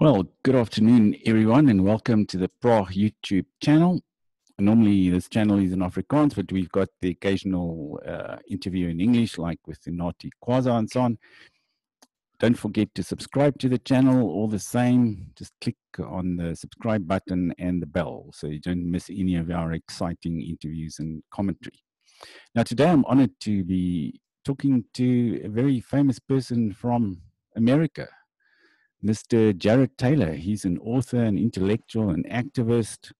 Well, good afternoon, everyone, and welcome to the PRAAG YouTube channel. Normally, this channel is in Afrikaans, but we've got the occasional uh, interview in English, like with the Nati Kwaza and so on. Don't forget to subscribe to the channel. All the same, just click on the subscribe button and the bell so you don't miss any of our exciting interviews and commentary. Now, today I'm honored to be talking to a very famous person from America, Mr. Jared Taylor. He's an author, an intellectual, an activist.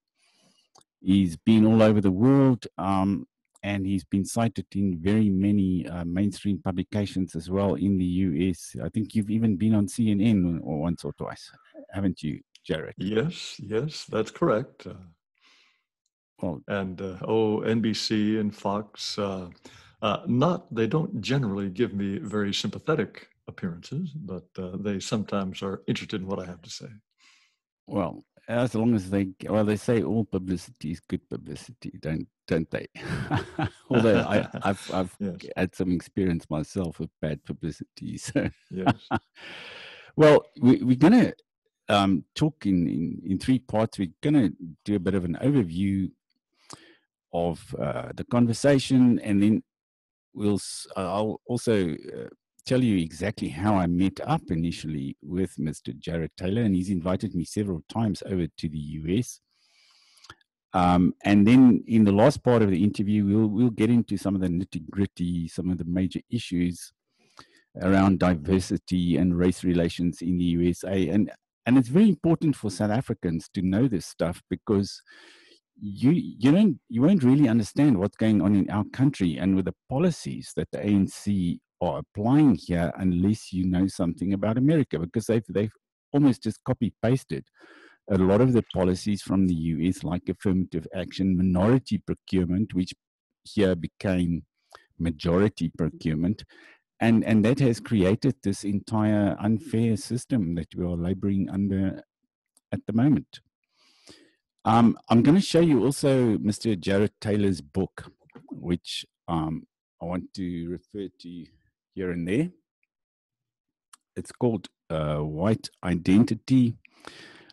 He's been all over the world um, and he's been cited in very many uh, mainstream publications as well in the US. I think you've even been on CNN or once or twice, haven't you, Jared? Yes, yes, that's correct. Uh, well, and uh, oh, NBC and Fox. Uh, uh, not they don't generally give me very sympathetic appearances, but uh, they sometimes are interested in what I have to say. Well, as long as they well, they say all publicity is good publicity, don't don't they? Although I, have I've yes. had some experience myself with bad publicity. So yes. well, we, we're gonna um, talk in, in in three parts. We're gonna do a bit of an overview of uh, the conversation, and then we'll I'll also uh, tell you exactly how I met up initially with Mr. Jared Taylor, and he's invited me several times over to the US. Um, and then in the last part of the interview, we'll we'll get into some of the nitty gritty, some of the major issues around diversity and race relations in the USA. And and it's very important for South Africans to know this stuff because you you don't you won't really understand what's going on in our country and with the policies that the ANC are applying here unless you know something about America because they've they've almost just copy pasted a lot of the policies from the US, like affirmative action, minority procurement, which here became majority procurement. And, and that has created this entire unfair system that we are laboring under at the moment. Um, I'm going to show you also Mr. Jared Taylor's book, which um, I want to refer to here and there. It's called uh, White Identity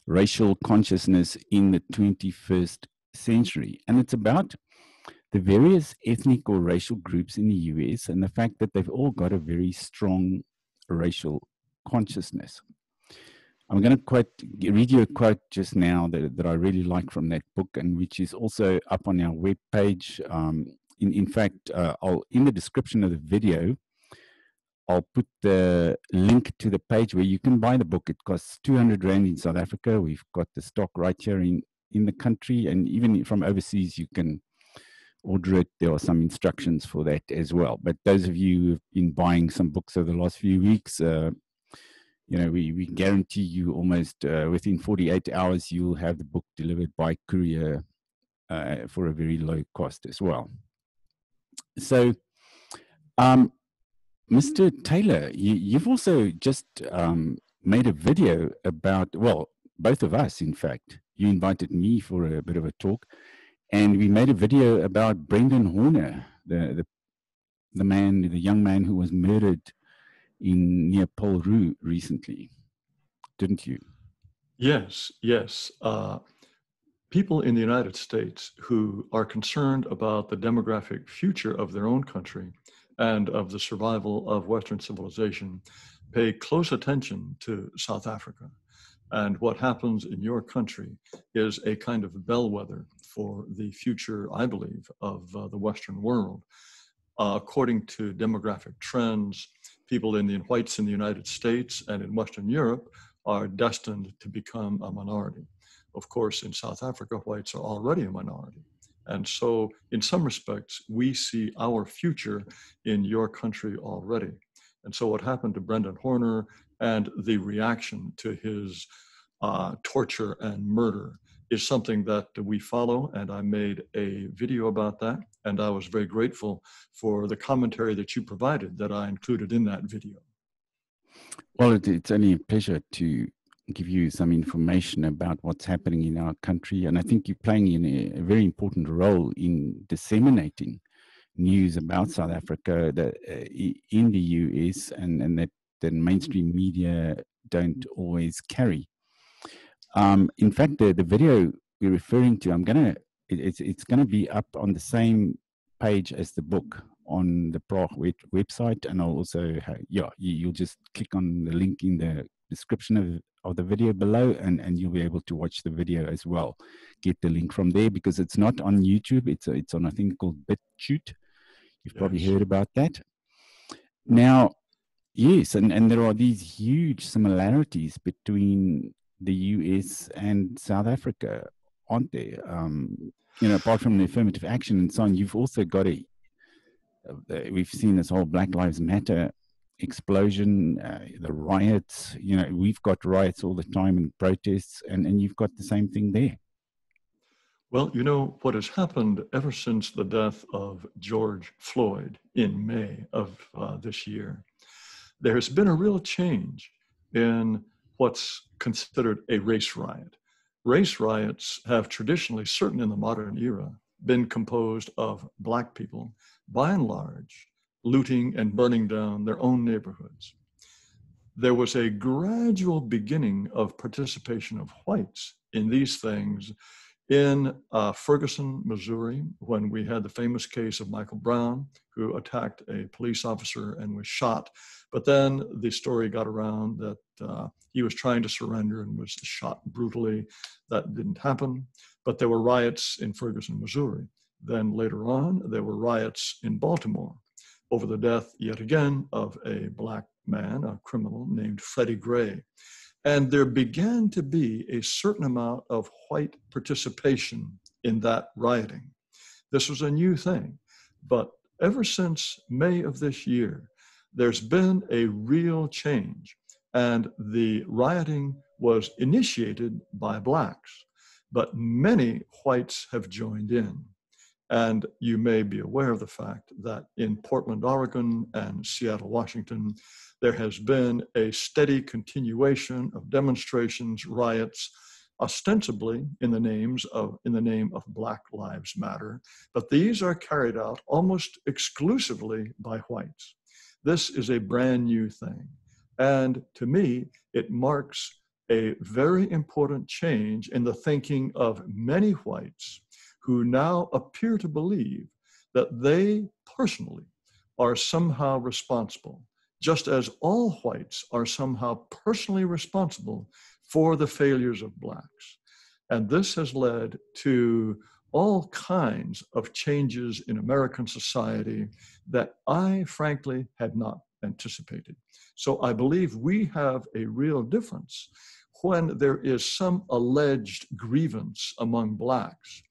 Racial Consciousness in the 21st Century. And it's about the various ethnic or racial groups in the US and the fact that they've all got a very strong racial consciousness. I'm going to quote, read you a quote just now that, that I really like from that book, and which is also up on our webpage. Um, in, in fact, uh, I'll in the description of the video, I'll put the link to the page where you can buy the book. It costs 200 Rand in South Africa. We've got the stock right here in, in the country. And even from overseas, you can order it. There are some instructions for that as well. But those of you who've been buying some books over the last few weeks, uh, you know, we, we guarantee you almost uh, within 48 hours, you'll have the book delivered by courier uh, for a very low cost as well. So, um, Mr. Taylor, you, have also just um, made a video about, well, both of us, in fact. You invited me for a bit of a talk, and we made a video about Brendin Horner, the, the, the man, the young man who was murdered in near Paul recently, didn't you? Yes, yes. Uh, people in the United States who are concerned about the demographic future of their own country and of the survival of Western civilization pay close attention to South Africa. And what happens in your country is a kind of bellwether for the future, I believe, of uh, the Western world. Uh, according to demographic trends, people in the whites in the United States and in Western Europe are destined to become a minority. Of course, in South Africa, whites are already a minority. And so, in some respects, we see our future in your country already. And so, what happened to Brendin Horner and the reaction to his uh, torture and murder is something that we follow. And I made a video about that. And I was very grateful for the commentary that you provided that I included in that video. Well, it's any pleasure to give you some information about what's happening in our country. And I think you're playing in a, a very important role in disseminating news about South Africa that, uh, in the US and, and that the mainstream media don't always carry. Um, in fact, the, the video we're referring to, I'm gonna it, it's it's gonna be up on the same page as the book on the Praag website, and I'll also yeah you, you'll just click on the link in the description of of the video below and and you'll be able to watch the video as well. Get the link from there because it's not on youtube. It's it's on a thing called bitchute. You've yes. probably heard about that. Now yes and and there are these huge similarities between the us and south africa aren't there? Um you know apart from the affirmative action and so on you've also got a uh, we've seen this whole black lives matter explosion, uh, the riots. You know, we've got riots all the time and protests, and, and you've got the same thing there. Well, you know, what has happened ever since the death of George Floyd in May of uh, this year, there has been a real change in what's considered a race riot. Race riots have traditionally, certainly in the modern era, been composed of Black people, by and large, looting and burning down their own neighborhoods. There was a gradual beginning of participation of whites in these things in uh, Ferguson, Missouri, when we had the famous case of Michael Brown, who attacked a police officer and was shot. But then the story got around that uh, he was trying to surrender and was shot brutally. That didn't happen. But there were riots in Ferguson, Missouri. Then later on, there were riots in Baltimore over the death, yet again, of a black man, a criminal named Freddie Gray. And there began to be a certain amount of white participation in that rioting. This was a new thing. But ever since May of this year, there's been a real change. And the rioting was initiated by blacks, but many whites have joined in. And you may be aware of the fact that in Portland, Oregon and Seattle, Washington, there has been a steady continuation of demonstrations, riots, ostensibly in the names of in the name of Black Lives Matter, but these are carried out almost exclusively by whites. This is a brand new thing. And to me, it marks a very important change in the thinking of many whites who now appear to believe that they personally are somehow responsible, just as all whites are somehow personally responsible for the failures of blacks. And this has led to all kinds of changes in American society that I frankly had not anticipated. So I believe we have a real difference when there is some alleged grievance among blacks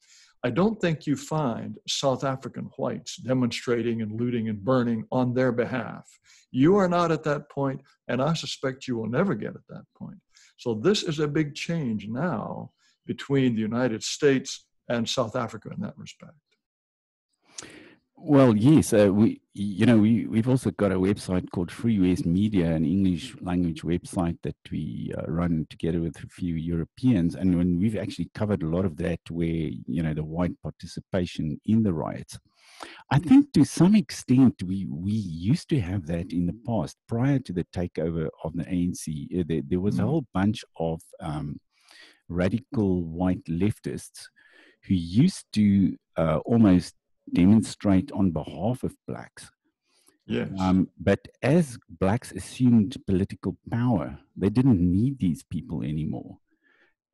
I don't think you find South African whites demonstrating and looting and burning on their behalf. You are not at that point, and I suspect you will never get at that point. So, this is a big change now between the United States and South Africa in that respect. Well, yes, uh, we you know we we've also got a website called Free West Media, an English language website that we uh, run together with a few Europeans, and when we've actually covered a lot of that, where you know the white participation in the riots. I think to some extent we we used to have that in the past prior to the takeover of the ANC. Uh, there, there was a mm. whole bunch of um, radical white leftists who used to uh, almost demonstrate on behalf of blacks. Yes. Um, but as blacks assumed political power, they didn't need these people anymore.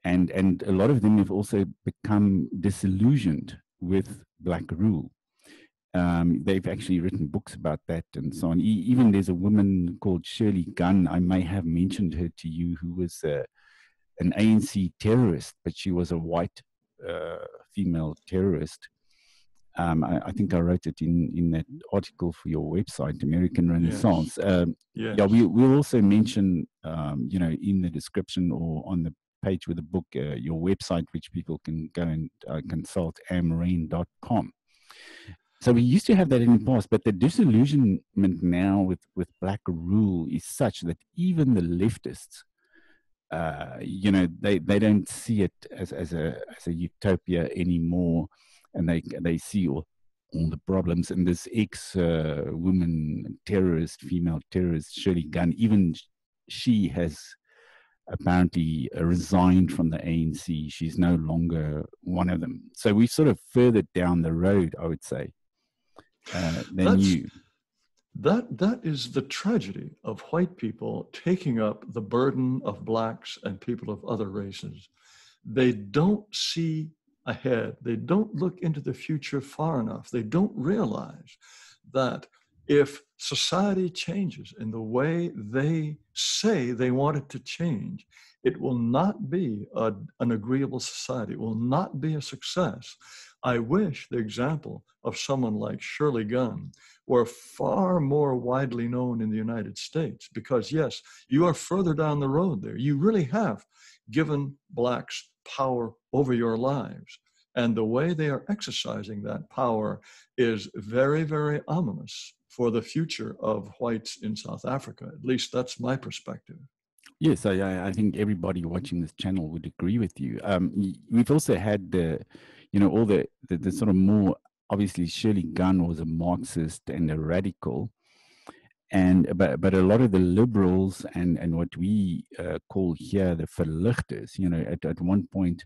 And, and a lot of them have also become disillusioned with black rule. Um, they've actually written books about that and so on. E- even there's a woman called Shirley Gunn. I may have mentioned her to you, who was uh, an ANC terrorist, but she was a white uh, female terrorist um, I, I, think I wrote it in, in that article for your website, American Renaissance. Yes. Um, yes. Yeah, we we'll also mention, um, you know, in the description or on the page with the book, uh, your website, which people can go and uh, consult, amren.com. So we used to have that in the past, but the disillusionment now with, with black rule is such that even the leftists, uh, you know, they, they don't see it as, as, a, as a utopia anymore and they they see all, all the problems. And this ex uh, woman terrorist, female terrorist, Shirley Gunn, even she has apparently resigned from the ANC. She's no longer one of them. So we sort of further down the road, I would say, uh, than That's, you. That that is the tragedy of white people taking up the burden of blacks and people of other races. They don't see ahead. They don't look into the future far enough. They don't realize that if society changes in the way they say they want it to change, it will not be a, an agreeable society. It will not be a success. I wish the example of someone like Shirley Gunn were far more widely known in the United States because, yes, you are further down the road there. You really have given Blacks power over your lives. And the way they are exercising that power is very, very ominous for the future of whites in South Africa. At least that's my perspective. Yes, I, I think everybody watching this channel would agree with you. Um, we've also had the, you know, all the, the, the sort of more obviously Shirley Gunn was a Marxist and a radical, and but but a lot of the liberals and and what we uh, call here the verligtes, you know, at at one point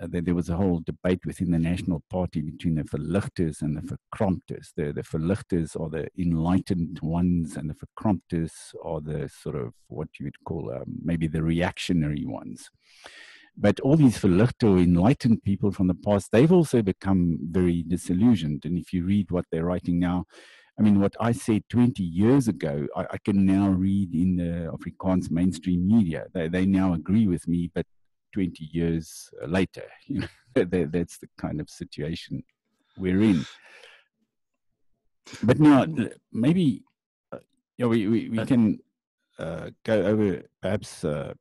uh, there was a whole debate within the National Party between the Verligtes and the Verkramptes. The, the Verligtes are the enlightened ones, and the Verkramptes are the sort of what you would call um, maybe the reactionary ones. But all these Verligte enlightened people from the past, they've also become very disillusioned. And if you read what they're writing now, I mean, what I said 20 years ago, I, I, can now read in the Afrikaans mainstream media. They, they now agree with me, but 20 years later. You know, that, that's the kind of situation we're in. But now, maybe uh, you know, we, we, we can uh, go over perhaps uh,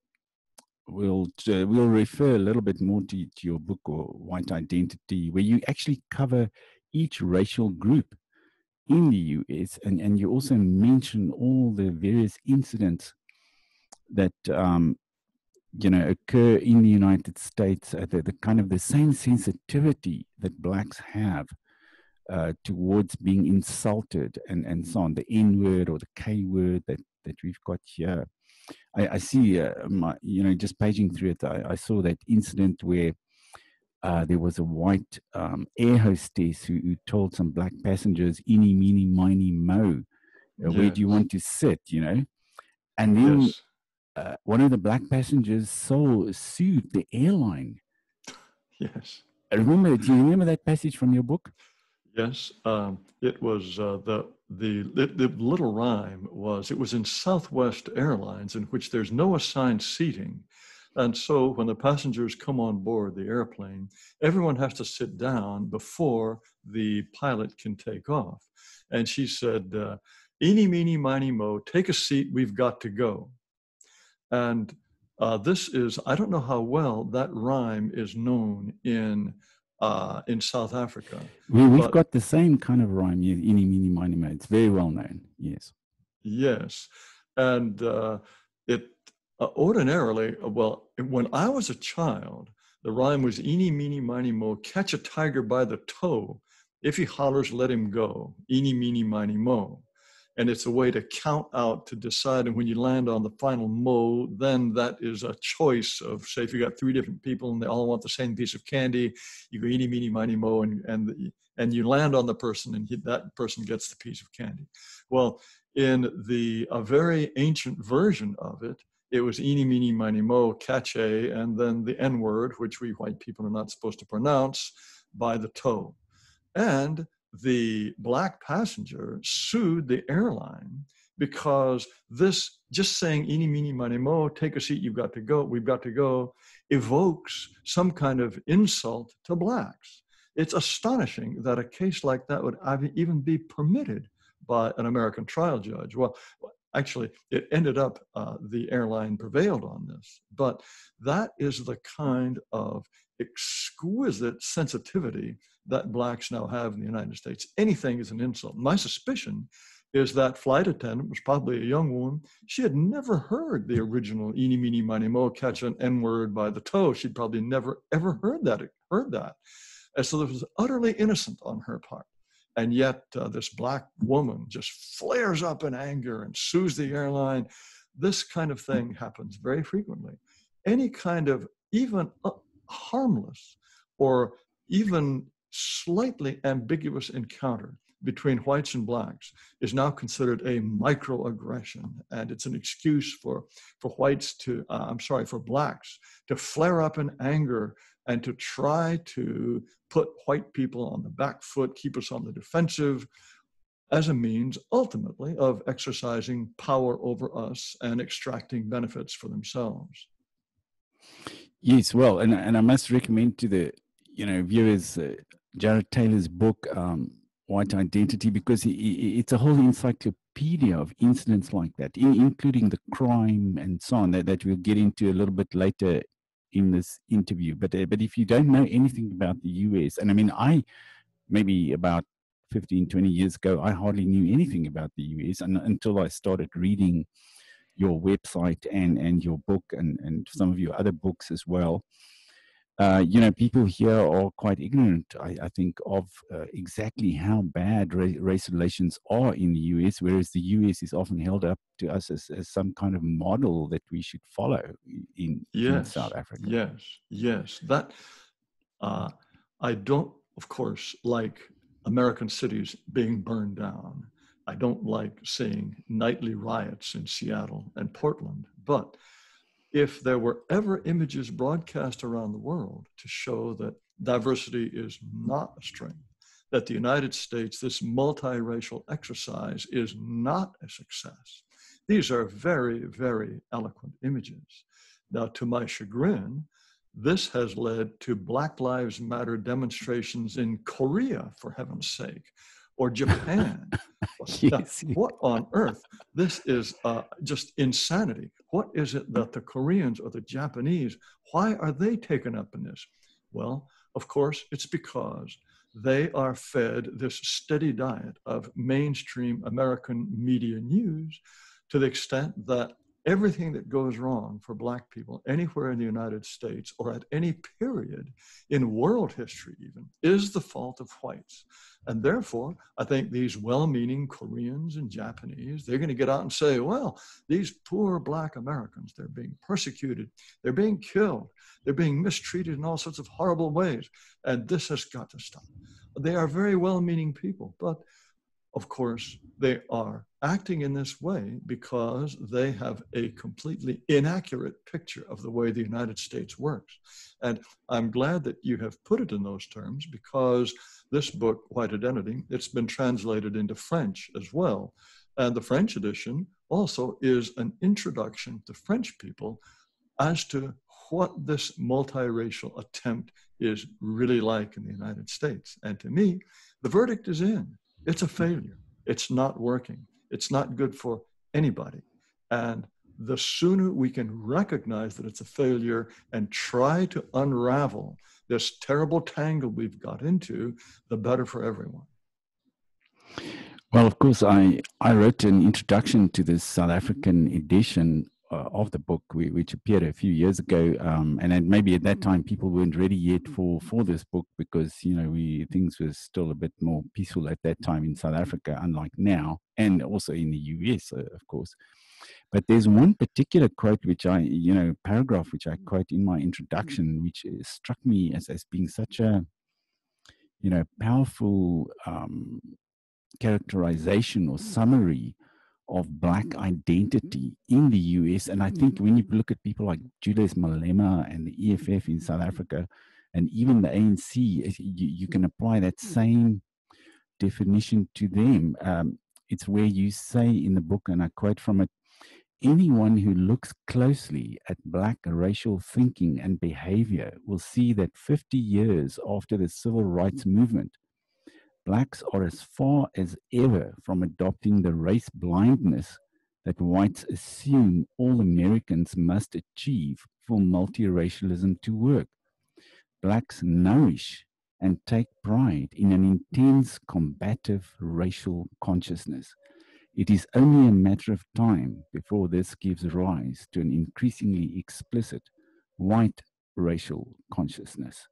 we'll uh, we'll refer a little bit more to, to your book or white identity where you actually cover each racial group in the US and, and you also mention all the various incidents that um, you know, occur in the United States, uh, the, the, kind of the same sensitivity that blacks have uh, towards being insulted and, and so on, the N word or the K word that, that we've got here. I, I see, uh, my, you know, just paging through it, I, I saw that incident where uh, there was a white um, air hostess who, who, told some black passengers, "Eeny, meeny, miny, mo, yes. where do you want to sit?" You know, and then yes uh, one of the black passengers so sued the airline. Yes. I remember. Do you remember that passage from your book? Yes, um, it was uh, the, the the little rhyme was it was in Southwest Airlines in which there's no assigned seating, and so when the passengers come on board the airplane, everyone has to sit down before the pilot can take off. And she said, uh, "Eeny, meeny, miny, mo, take a seat. We've got to go." And uh, this is, I don't know how well that rhyme is known in uh, in South Africa. We, we've got the same kind of rhyme, yeah, Ini, Mini, Mini, Mo. It's very well known, yes. Yes. And uh, it uh, ordinarily, uh, well, when I was a child, the rhyme was Eeny, Meeny, Miny, Mo, catch a tiger by the toe. If he hollers, let him go. Eeny, Meeny, Miny, Mo and it's a way to count out to decide and when you land on the final mo then that is a choice of say if you got three different people and they all want the same piece of candy you go eeny meeny miny mo and and the, and you land on the person and he, that person gets the piece of candy well in the a very ancient version of it it was eeny meeny miny mo catch a and then the n word which we white people are not supposed to pronounce by the toe. And the black passenger sued the airline because this just saying eeny meeny miny mo take a seat you've got to go we've got to go evokes some kind of insult to blacks. It's astonishing that a case like that would even be permitted by an american trial judge. Well actually it ended up uh, the airline prevailed on this but that is the kind of exquisite sensitivity that blacks now have in the United States. Anything is an insult. My suspicion is that flight attendant was probably a young woman. She had never heard the original "eeny, meeny, miny, mo" catch an N word by the toe. She'd probably never ever heard that. Heard that, and so it was utterly innocent on her part. And yet, uh, this black woman just flares up in anger and sues the airline. this kind of thing happens very frequently. Any kind of even uh, harmless or even slightly ambiguous encounter between whites and blacks is now considered a microaggression and it's an excuse for for whites to uh, i'm sorry for blacks to flare up in anger and to try to put white people on the back foot keep us on the defensive as a means ultimately of exercising power over us and extracting benefits for themselves. Yes well and, and i must recommend to the you know viewers uh, jared taylor's book um, white identity because it's a whole encyclopedia of incidents like that, including the crime and so on that, that we'll get into a little bit later in this interview. But uh, but if you don't know anything about the US, and I mean, I maybe about 15, 20 years ago, I hardly knew anything about the US and, until I started reading your website and, and your book and, and some of your other books as well uh, you know, people here are quite ignorant, I, I think, of uh, exactly how bad ra- race relations are in the US, whereas the US is often held up to us as, as some kind of model that we should follow in, yes, in South Africa. Yes, yes. That uh, I don't, of course, like American cities being burned down. I don't like seeing nightly riots in Seattle and Portland, but if there were ever images broadcast around the world to show that diversity is not a strength, that the United States, this multiracial exercise, is not a success, these are very, very eloquent images. Now, to my chagrin, this has led to Black Lives Matter demonstrations in Korea, for heaven's sake, or Japan. yes. What on earth? This is uh, just insanity. What is it that the Koreans or the Japanese, why are they taken up in this? Well, of course, it's because they are fed this steady diet of mainstream American media news to the extent that everything that goes wrong for Black people anywhere in the United States or at any period in world history, even, is the fault of whites. And therefore, I think these well meaning Koreans and Japanese, they're going to get out and say, well, these poor Black Americans, they're being persecuted, they're being killed, they're being mistreated in all sorts of horrible ways. And this has got to stop. They are very well meaning people, but of course, they are acting in this way because they have a completely inaccurate picture of the way the United States works. And I'm glad that you have put it in those terms because this book, White Identity, it's been translated into French as well. And the French edition also is an introduction to French people as to what this multiracial attempt is really like in the United States. And to me, the verdict is in. It's a failure. It's not working. It's not good for anybody. And the sooner we can recognize that it's a failure and try to unravel this terrible tangle we've got into, the better for everyone. Well, of course, I, I wrote an introduction to this South African edition uh, of the book, which appeared a few years ago, um, and then maybe at that time people weren't ready yet for for this book because you know we things were still a bit more peaceful at that time in South Africa, unlike now, and also in the US, uh, of course. But there's one particular quote which I, you know, paragraph which I quote in my introduction, which struck me as as being such a, you know, powerful um, characterization or summary of black mm-hmm. identity in the US. And I think when you mm-hmm. look at people like Julius Malema and the EFF in South mm-hmm. Africa, and even the ANC, eh, you, you can apply that same definition to them. Um, it's where you say in the book, and I quote from it anyone who looks closely at black racial thinking and behavior will see that 50 years after the civil rights movement, blacks are as far as ever from adopting the race blindness that whites assume all Americans must achieve for multiracialism to work. Blacks nourish and take pride in an intense combative racial consciousness. It is only a matter of time before this gives rise to an increasingly explicit white racial consciousness.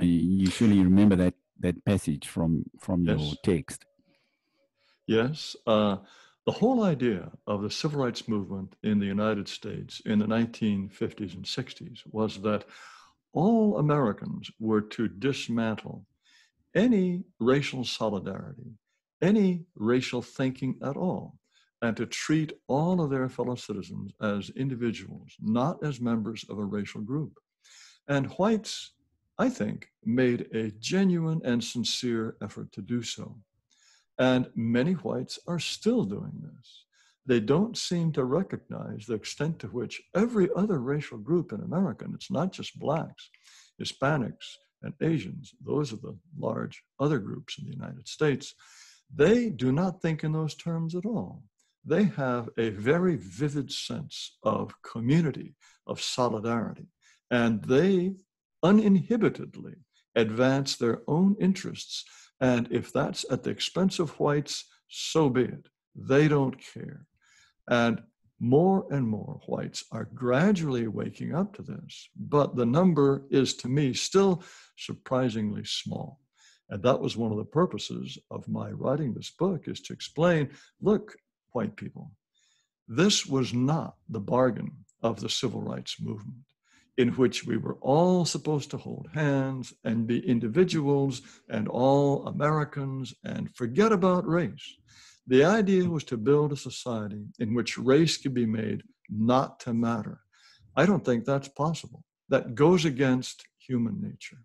You surely remember that that passage from from yes. your text. Yes, uh, the whole idea of the civil rights movement in the United States in the 1950s and 60s was that all Americans were to dismantle any racial solidarity, any racial thinking at all, and to treat all of their fellow citizens as individuals, not as members of a racial group. And whites, I think, made a genuine and sincere effort to do so. And many whites are still doing this. They don't seem to recognize the extent to which every other racial group in America, and it's not just blacks, Hispanics, and Asians, those are the large other groups in the United States, they do not think in those terms at all. They have a very vivid sense of community, of solidarity, and they uninhibitedly advance their own interests and if that's at the expense of whites, so be it. They don't care. And more and more whites are gradually waking up to this, but the number is to me still surprisingly small. And that was one of the purposes of my writing this book is to explain, look, white people, this was not the bargain of the civil rights movement in which we were all supposed to hold hands and be individuals and all Americans and forget about race. The idea was to build a society in which race could be made not to matter. I don't think that's possible. That goes against human nature.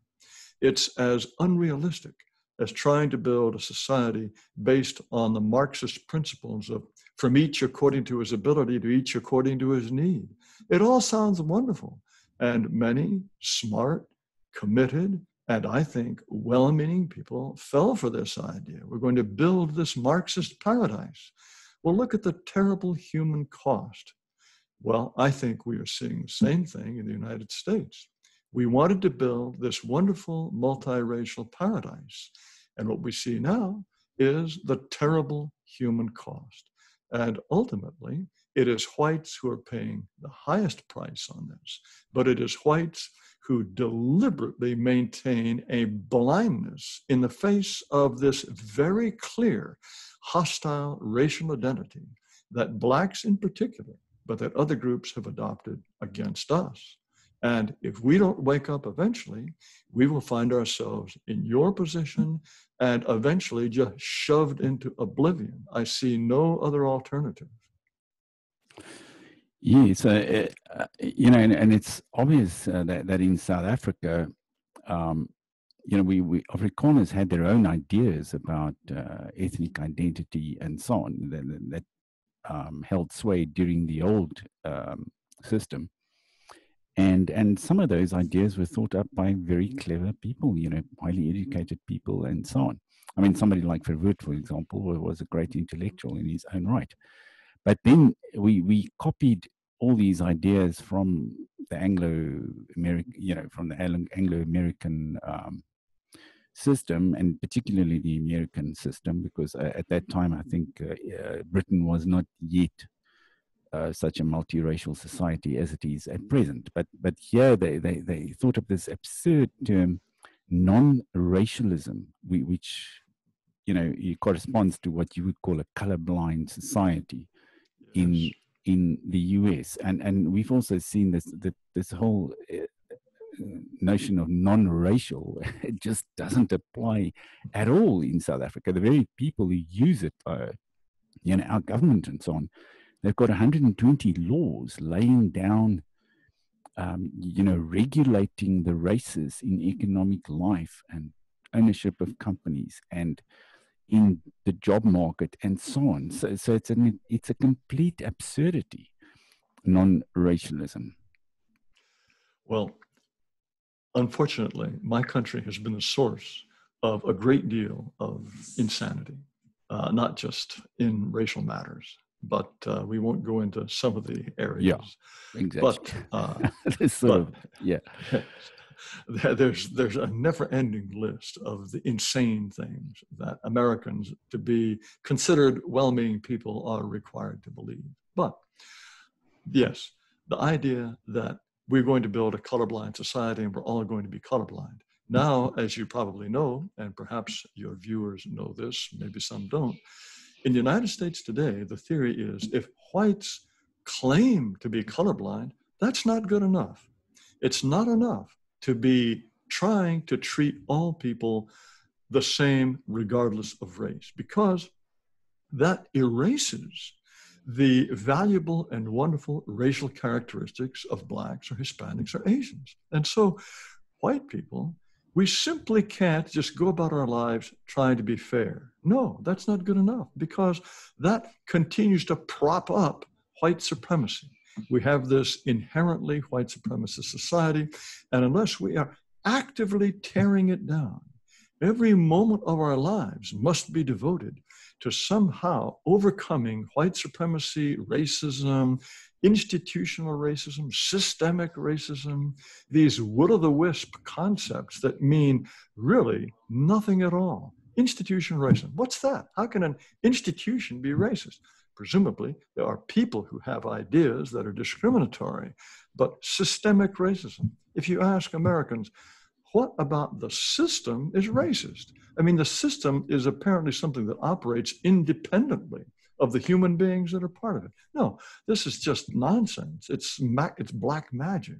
It's as unrealistic as trying to build a society based on the Marxist principles of from each according to his ability to each according to his need. It all sounds wonderful. And many smart, committed, and I think well meaning people fell for this idea. We're going to build this Marxist paradise. Well, look at the terrible human cost. Well, I think we are seeing the same thing in the United States. We wanted to build this wonderful multiracial paradise. And what we see now is the terrible human cost. And ultimately, it is whites who are paying the highest price on this, but it is whites who deliberately maintain a blindness in the face of this very clear hostile racial identity that blacks in particular, but that other groups have adopted against us. And if we don't wake up eventually, we will find ourselves in your position and eventually just shoved into oblivion. I see no other alternative. Yes, uh, uh, you know, and, and it's obvious uh, that, that in South Africa, um, you know, we, we Afrikaners had their own ideas about uh, ethnic identity and so on that, that um, held sway during the old um, system. And, and some of those ideas were thought up by very clever people, you know, highly educated people and so on. I mean, somebody like Verwoerd, for example, was a great intellectual in his own right. But then we we copied all these ideas from the Anglo-American, you know, from the Anglo-American um, system, and particularly the American system, because uh, at that time I think uh, uh, Britain was not yet uh, such a multiracial society as it is at present. But but here they they, they thought of this absurd term, non-racialism, which you know corresponds to what you would call a colorblind society in in the US, and and we've also seen this that this whole uh, notion of non-racial it just doesn't apply at all in South Africa. The very people who use it, uh, you know, our government and so on, they've got 120 laws laying down, um, you know, regulating the races in economic life and ownership of companies and in the job market and so on. So, so it's, an, it's a complete absurdity, non racialism. Well, unfortunately, my country has been the source of a great deal of insanity, uh, not just in racial matters, but uh, we won't go into some of the areas. Yeah, exactly. But, uh, but yeah. there's there's a never-ending list of the insane things that Americans, to be considered well-meaning people, are required to believe. But yes, the idea that we're going to build a colorblind society and we're all going to be colorblind. Now, as you probably know, and perhaps your viewers know this, maybe some don't, In the United States today, the theory is if whites claim to be colorblind, that's not good enough. It's not enough to be trying to treat all people the same regardless of race, because that erases the valuable and wonderful racial characteristics of blacks or Hispanics or Asians. And so, white people, we simply can't just go about our lives trying to be fair. No, that's not good enough because that continues to prop up white supremacy. We have this inherently white supremacist society, and unless we are actively tearing it down, every moment of our lives must be devoted to somehow overcoming white supremacy, racism, institutional racism, systemic racism, these will o' the wisp concepts that mean really nothing at all. Institutional racism, what's that? How can an institution be racist? Presumably, there are people who have ideas that are discriminatory, but systemic racism. If you ask Americans, what about the system is racist? I mean, the system is apparently something that operates independently of the human beings that are part of it. No, this is just nonsense. It's, ma- it's black magic.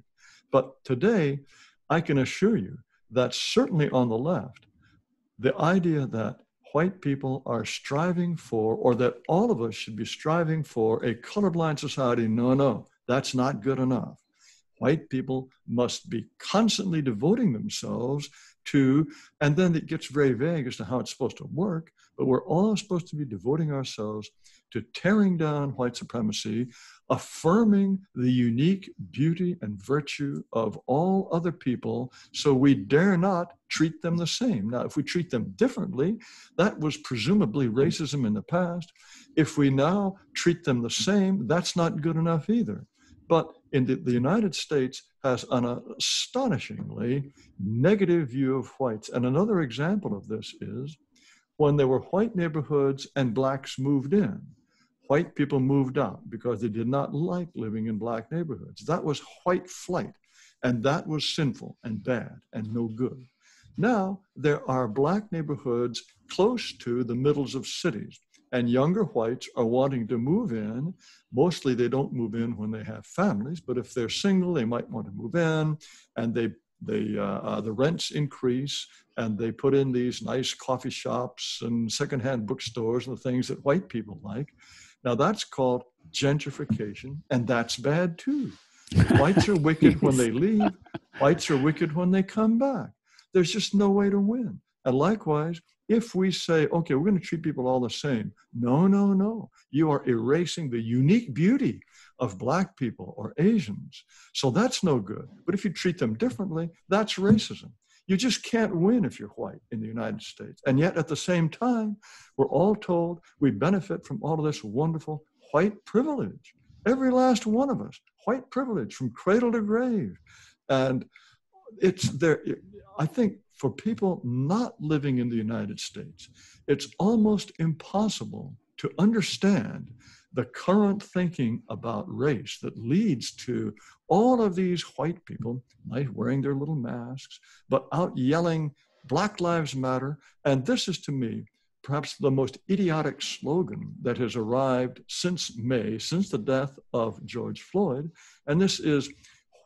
But today, I can assure you that certainly on the left, the idea that white people are striving for, or that all of us should be striving for, a colorblind society, no, no, that's not good enough. White people must be constantly devoting themselves to, and then it gets very vague as to how it's supposed to work, but we're all supposed to be devoting ourselves to tearing down white supremacy, affirming the unique beauty and virtue of all other people, so we dare not treat them the same. Now, if we treat them differently, that was presumably racism in the past. If we now treat them the same, that's not good enough either. But in the, the United States has an astonishingly negative view of whites. And another example of this is when there were white neighborhoods and blacks moved in, white people moved out because they did not like living in black neighborhoods. That was white flight, and that was sinful and bad and no good. Now there are black neighborhoods close to the middles of cities and younger whites are wanting to move in. Mostly they don't move in when they have families, but if they're single, they might want to move in and they, they, uh, uh, the rents increase and they put in these nice coffee shops and secondhand bookstores and the things that white people like. Now that's called gentrification and that's bad too. Whites are wicked when they leave. Whites are wicked when they come back. There's just no way to win. And likewise, if we say, okay, we're going to treat people all the same, no, no, no. You are erasing the unique beauty of Black people or Asians. So that's no good. But if you treat them differently, that's racism. You just can't win if you're white in the United States. And yet, at the same time, we're all told we benefit from all of this wonderful white privilege. Every last one of us, white privilege from cradle to grave. And it's there. I think for people not living in the United States, it's almost impossible to understand the current thinking about race that leads to all of these white people like wearing their little masks, but out yelling, Black Lives Matter. And this is to me perhaps the most idiotic slogan that has arrived since May, since the death of George Floyd. And this is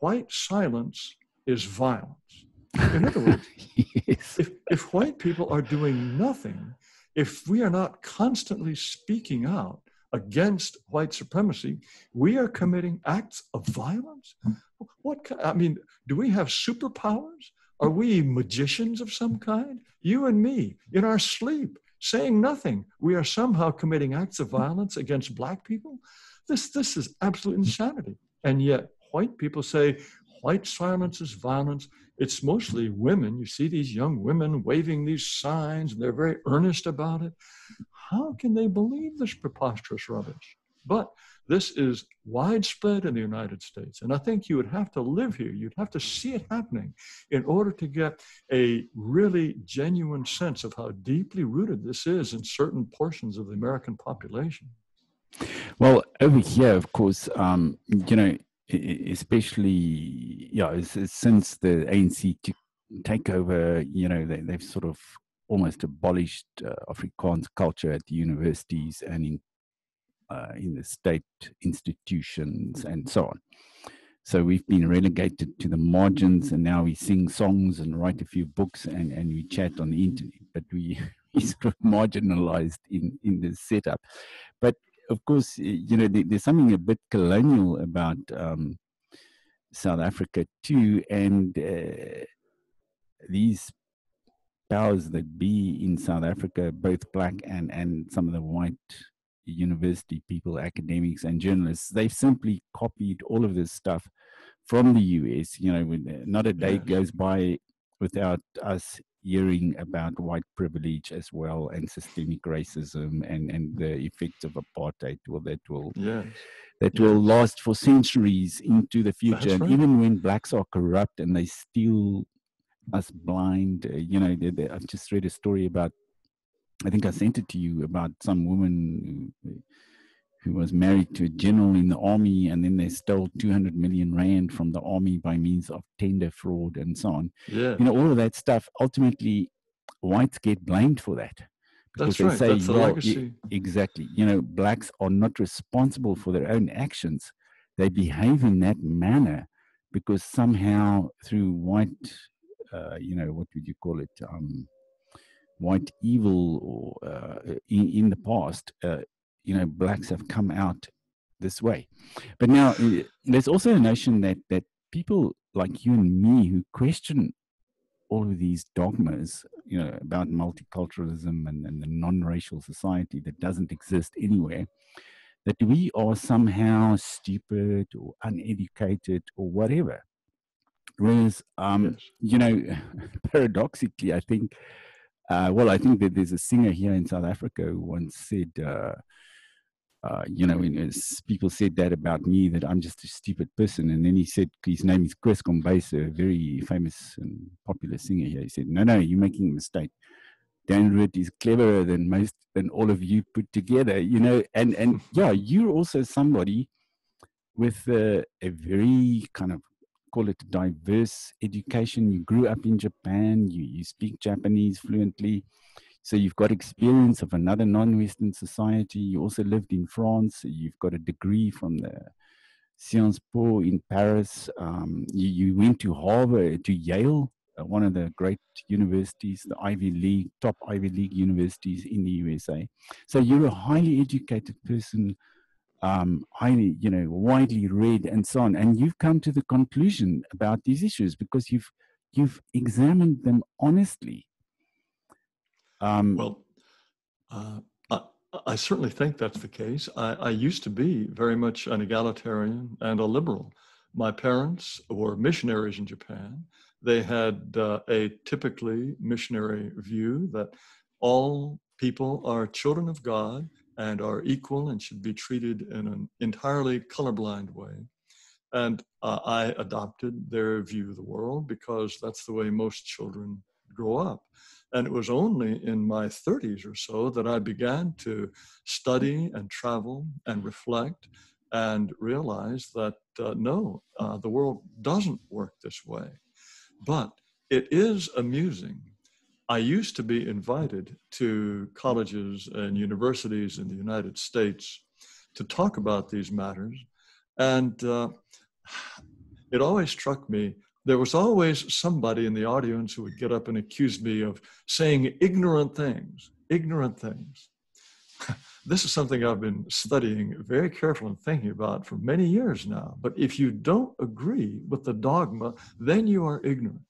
white silence is violence. In other words, yes. if, if white people are doing nothing, if we are not constantly speaking out against white supremacy, we are committing acts of violence. What I mean, do we have superpowers? Are we magicians of some kind? You and me, in our sleep, saying nothing, we are somehow committing acts of violence against black people? This, this is absolute insanity. And yet, white people say white silence is violence. It's mostly women. You see these young women waving these signs, and they're very earnest about it. How can they believe this preposterous rubbish? But this is widespread in the United States. And I think you would have to live here, you'd have to see it happening in order to get a really genuine sense of how deeply rooted this is in certain portions of the American population. Well, over here, of course, um, you know, especially yeah, since the ANC took take over, you know, they, have sort of almost abolished uh, Afrikaans culture at the universities and in uh, in the state institutions and so on. So we've been relegated to the margins, and now we sing songs and write a few books and, and we chat on the internet. But we we sort of marginalized in in this setup. But of course, you know, there's something a bit colonial about um, South Africa too, and uh, these powers that be in South Africa, both black and and some of the white university people, academics, and journalists, they've simply copied all of this stuff from the US. You know, not a day goes by without us hearing about white privilege as well and systemic racism and, and the effects of apartheid well that will yes. that will last for centuries into the future and even when blacks are corrupt and they steal us blind uh, you know they, they, i've just read a story about i think i sent it to you about some woman who, who was married to a general in the army, and then they stole 200 million rand from the army by means of tender fraud and so on. Yeah. You know, all of that stuff, ultimately, whites get blamed for that. Because That's right. Say, That's the legacy. exactly. You know, blacks are not responsible for their own actions. They behave in that manner because somehow through white, uh, you know, what would you call it? Um, white evil or uh, in, in the past, uh, you know blacks have come out this way but now there's also a notion that that people like you and me who question all of these dogmas you know about multiculturalism and, and the non-racial society that doesn't exist anywhere that we are somehow stupid or uneducated or whatever whereas um yes. you know paradoxically i think uh, well, I think that there's a singer here in South Africa who once said, uh, uh, you know, when people said that about me, that I'm just a stupid person. And then he said, his name is Chris Kombayse, a very famous and popular singer here. He said, no, no, you're making a mistake. Dan Roodt is cleverer than most, than all of you put together, you know. And, and yeah, you're also somebody with a, a very kind of, call it diverse education. You grew up in Japan, you, you speak Japanese fluently so you've got experience of another non-Western society. You also lived in France. You've got a degree from the Sciences Po in Paris. Um, you, you, went to Harvard, to Yale, uh, one of the great universities, the Ivy League, top Ivy League universities in the USA. So you're a highly educated person, um, highly, you know, widely read and so on. And you've come to the conclusion about these issues because you've you've examined them honestly um, well, uh, I, I, certainly think that's the case. I, I, used to be very much an egalitarian and a liberal. My parents were missionaries in Japan. They had uh, a typically missionary view that all people are children of God and are equal and should be treated in an entirely colorblind way. And uh, I adopted their view of the world because that's the way most children grow up. And it was only in my 30s or so that I began to study and travel and reflect and realize that uh, no, uh, the world doesn't work this way. But it is amusing. I used to be invited to colleges and universities in the United States to talk about these matters. And uh, it always struck me there was always somebody in the audience who would get up and accuse me of saying ignorant things, ignorant things. this is something I've been studying very carefully and thinking about for many years now. But if you don't agree with the dogma, then you are ignorant.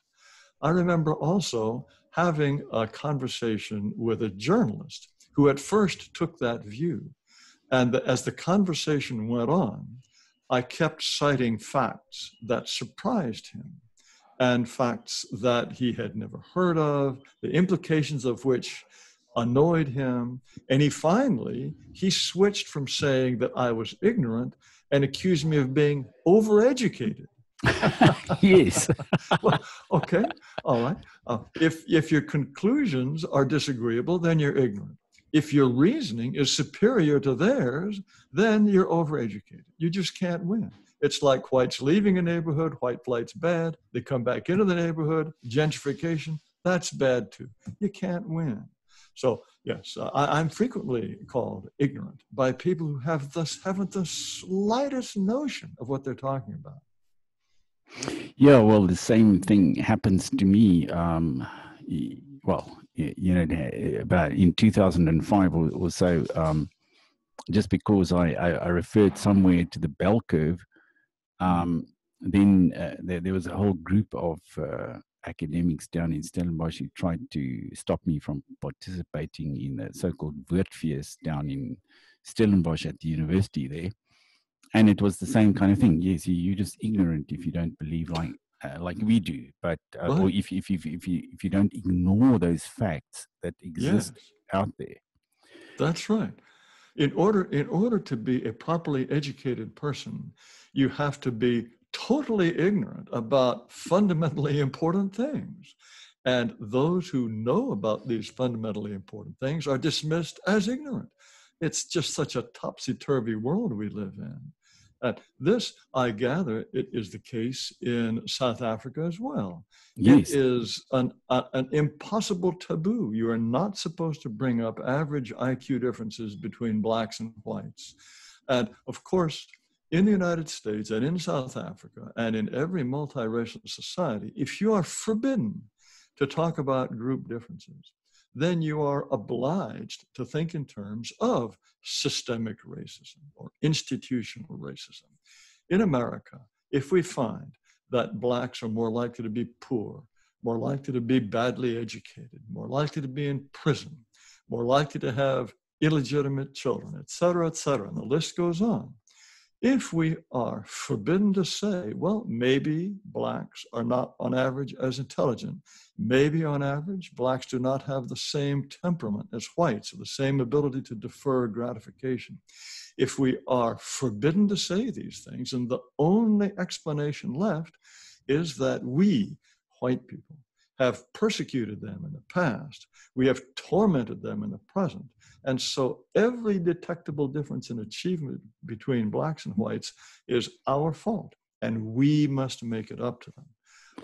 I remember also having a conversation with a journalist who at first took that view. And as the conversation went on, I kept citing facts that surprised him and facts that he had never heard of, the implications of which annoyed him. And he finally, he switched from saying that I was ignorant and accused me of being overeducated. yes. well, okay. All right. Uh, if if your conclusions are disagreeable, then you're ignorant. If your reasoning is superior to theirs, then you're overeducated. You just can't win. It's like whites leaving a neighborhood, white flight's bad. They come back into the neighborhood, gentrification. That's bad too. You can't win. So yes, uh, I, am frequently called ignorant by people who have this haven't the slightest notion of what they're talking about. Yeah, well, the same thing happens to me. Um, well, you know, about in 2005 or, so, um, just because I, I, I, referred somewhere to the bell curve, um, then uh, there, there, was a whole group of uh, academics down in Stellenbosch who tried to stop me from participating in the so-called Woordfees down in Stellenbosch at the university there. And it was the same kind of thing. Yes, you, are just ignorant if you don't believe like uh, like we do, but uh, or if, if, if, if, you, if you don't ignore those facts that exist yes. out there. That's right. In order, in order to be a properly educated person, you have to be totally ignorant about fundamentally important things. And those who know about these fundamentally important things are dismissed as ignorant. It's just such a topsy turvy world we live in. And this, I gather, it is the case in South Africa as well. Yes. It is an, a, an impossible taboo. You are not supposed to bring up average IQ differences between blacks and whites. And of course, in the United States and in South Africa and in every multiracial society, if you are forbidden to talk about group differences, then you are obliged to think in terms of systemic racism or institutional racism. In America, if we find that blacks are more likely to be poor, more likely to be badly educated, more likely to be in prison, more likely to have illegitimate children, et cetera, et cetera, and the list goes on, if we are forbidden to say, well, maybe blacks are not on average as intelligent, maybe on average blacks do not have the same temperament as whites or the same ability to defer gratification. If we are forbidden to say these things, and the only explanation left is that we, white people, have persecuted them in the past, we have tormented them in the present, and so every detectable difference in achievement between blacks and whites is our fault, and we must make it up to them.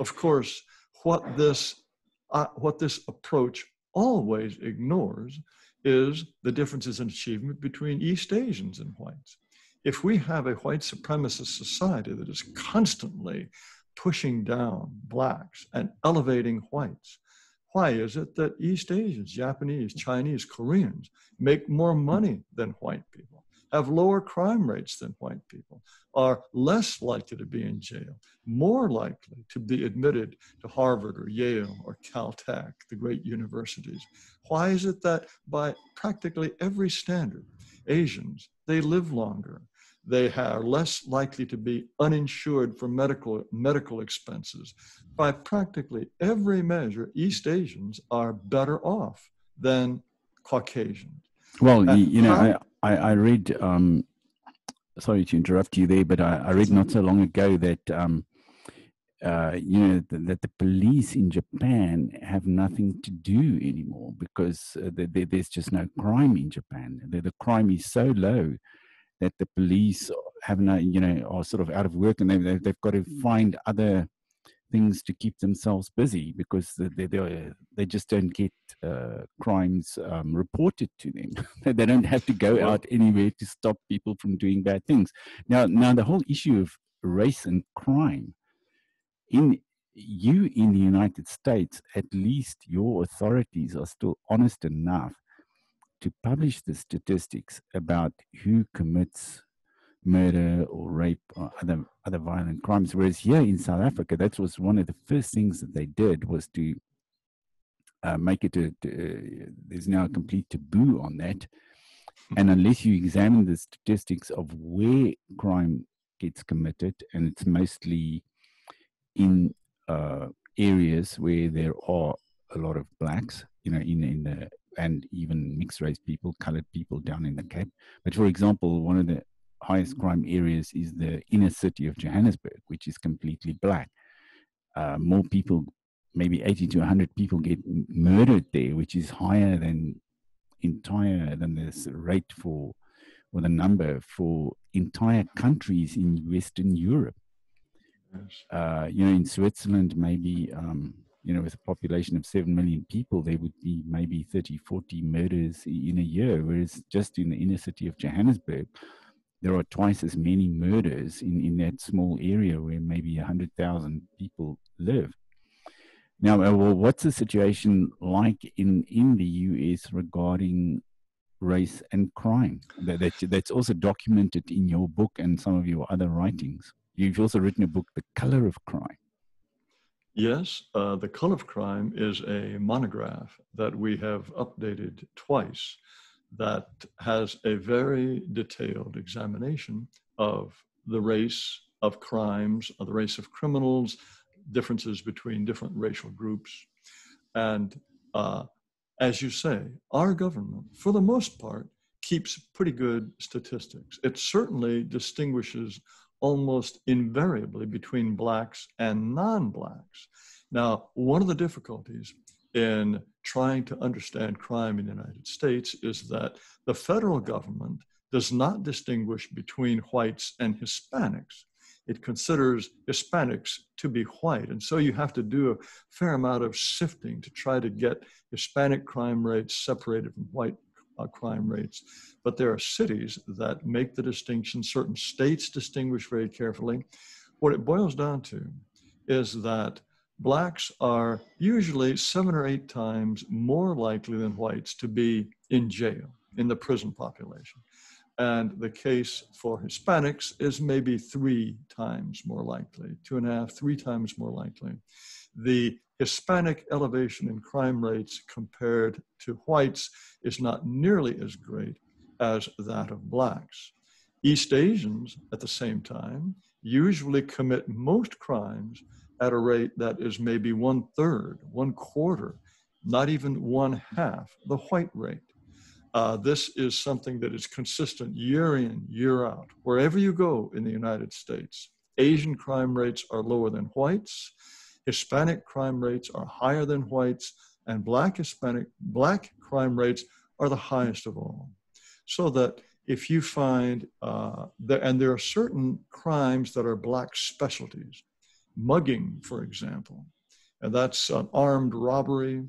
Of course, what this, uh, what this approach always ignores is the differences in achievement between East Asians and whites. If we have a white supremacist society that is constantly pushing down blacks and elevating whites, why is it that East Asians, Japanese, Chinese, Koreans make more money than white people, have lower crime rates than white people, are less likely to be in jail, more likely to be admitted to Harvard or Yale or Caltech, the great universities? Why is it that by practically every standard, Asians, they live longer, they are less likely to be uninsured for medical, medical expenses. By practically every measure, East Asians are better off than Caucasians. Well, you, you, know, I, I, I read, um, sorry to interrupt you there, but I, I read not so long ago that, um, uh, you know, that, that the police in Japan have nothing to do anymore because uh, the, the, there's just no crime in Japan. The, the crime is so low that the police have no, you know, are sort of out of work and they, they've, they've got to find other things to keep themselves busy because they, they, they just don't get uh, crimes um, reported to them. they don't have to go out anywhere to stop people from doing bad things. Now, now the whole issue of race and crime in you in the United States, at least your authorities are still honest enough to publish the statistics about who commits murder or rape or other other violent crimes. Whereas here in South Africa, that was one of the first things that they did was to uh, make it a, uh, there's now a complete taboo on that. And unless you examine the statistics of where crime gets committed, and it's mostly in uh, areas where there are a lot of blacks, you know, in in the and even mixed race people, colored people down in the Cape. But for example, one of the highest crime areas is the inner city of Johannesburg, which is completely black. Uh, more people, maybe 80 to 100 people get murdered there, which is higher than entire than this rate for or the number for entire countries in Western Europe. Uh, you know, in Switzerland, maybe um, you know, with a population of 7 million people, there would be maybe 30, 40 murders in a year. Whereas just in the inner city of Johannesburg, there are twice as many murders in, in that small area where maybe 100,000 people live. Now, uh, well, what's the situation like in, in the US regarding race and crime? That, that, that's also documented in your book and some of your other writings. You've also written a book, The Color of Crime. Yes, uh, The Color of Crime is a monograph that we have updated twice that has a very detailed examination of the race of crimes, of the race of criminals, differences between different racial groups. And uh, as you say, our government, for the most part, keeps pretty good statistics. It certainly distinguishes almost invariably between blacks and non blacks. Now, one of the difficulties in trying to understand crime in the United States is that the federal government does not distinguish between whites and Hispanics. It considers Hispanics to be white. And so you have to do a fair amount of sifting to try to get Hispanic crime rates separated from white uh, crime rates. But there are cities that make the distinction. Certain states distinguish very carefully. What it boils down to is that blacks are usually seven or eight times more likely than whites to be in jail in the prison population. And the case for Hispanics is maybe three times more likely, two and a half, three times more likely. The Hispanic elevation in crime rates compared to whites is not nearly as great as that of blacks. East Asians, at the same time, usually commit most crimes at a rate that is maybe one third, one quarter, not even one half the white rate. Uh, this is something that is consistent year in, year out. Wherever you go in the United States, Asian crime rates are lower than whites, Hispanic crime rates are higher than whites, and black Hispanic black crime rates are the highest of all. So that if you find uh, that, and there are certain crimes that are black specialties, mugging, for example, and that's an armed robbery.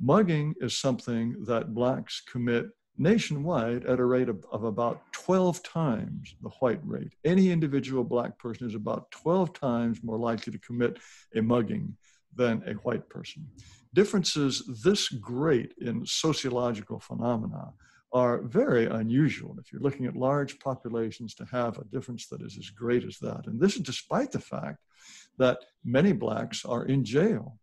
Mugging is something that blacks commit nationwide at a rate of, of about 12 times the white rate. Any individual black person is about 12 times more likely to commit a mugging than a white person. Differences this great in sociological phenomena are very unusual. If you're looking at large populations to have a difference that is as great as that. And this is despite the fact that many blacks are in jail.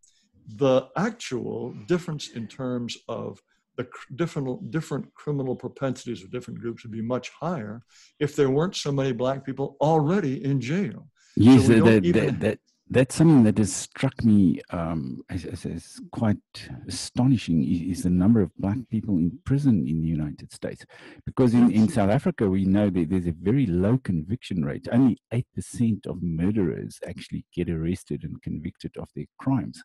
The actual difference in terms of the different, different criminal propensities of different groups would be much higher if there weren't so many black people already in jail. Yes, so that, that, that, that's something that has struck me um, as, as, as, quite astonishing is, is, the number of black people in prison in the United States. Because in, in South Africa, we know that there's a very low conviction rate. Only 8% of murderers actually get arrested and convicted of their crimes.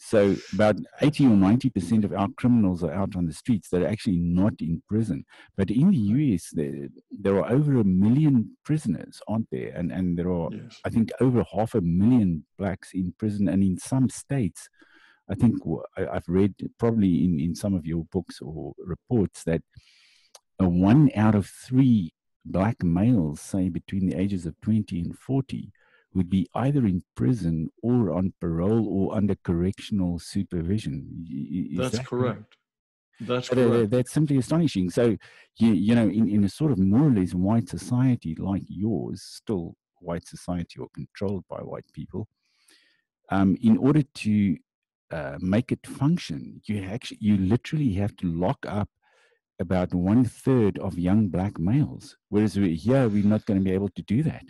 So about 80 or 90% of our criminals are out on the streets that are actually not in prison. But in the US, there, there are over a million prisoners, aren't there? And, and there are, yes. I think, over half a million blacks in prison. And in some states, I think I've read probably in, in some of your books or reports that uh, one out of three black males, say between the ages of 20 and 40, would be either in prison or on parole or under correctional supervision. Is that's that correct. That's correct. That's simply astonishing. So, you, you know, in, in a sort of more or less white society like yours, still white society or controlled by white people, um, in order to uh, make it function, you actually you literally have to lock up about one third of young black males. Whereas here, we're not going to be able to do that.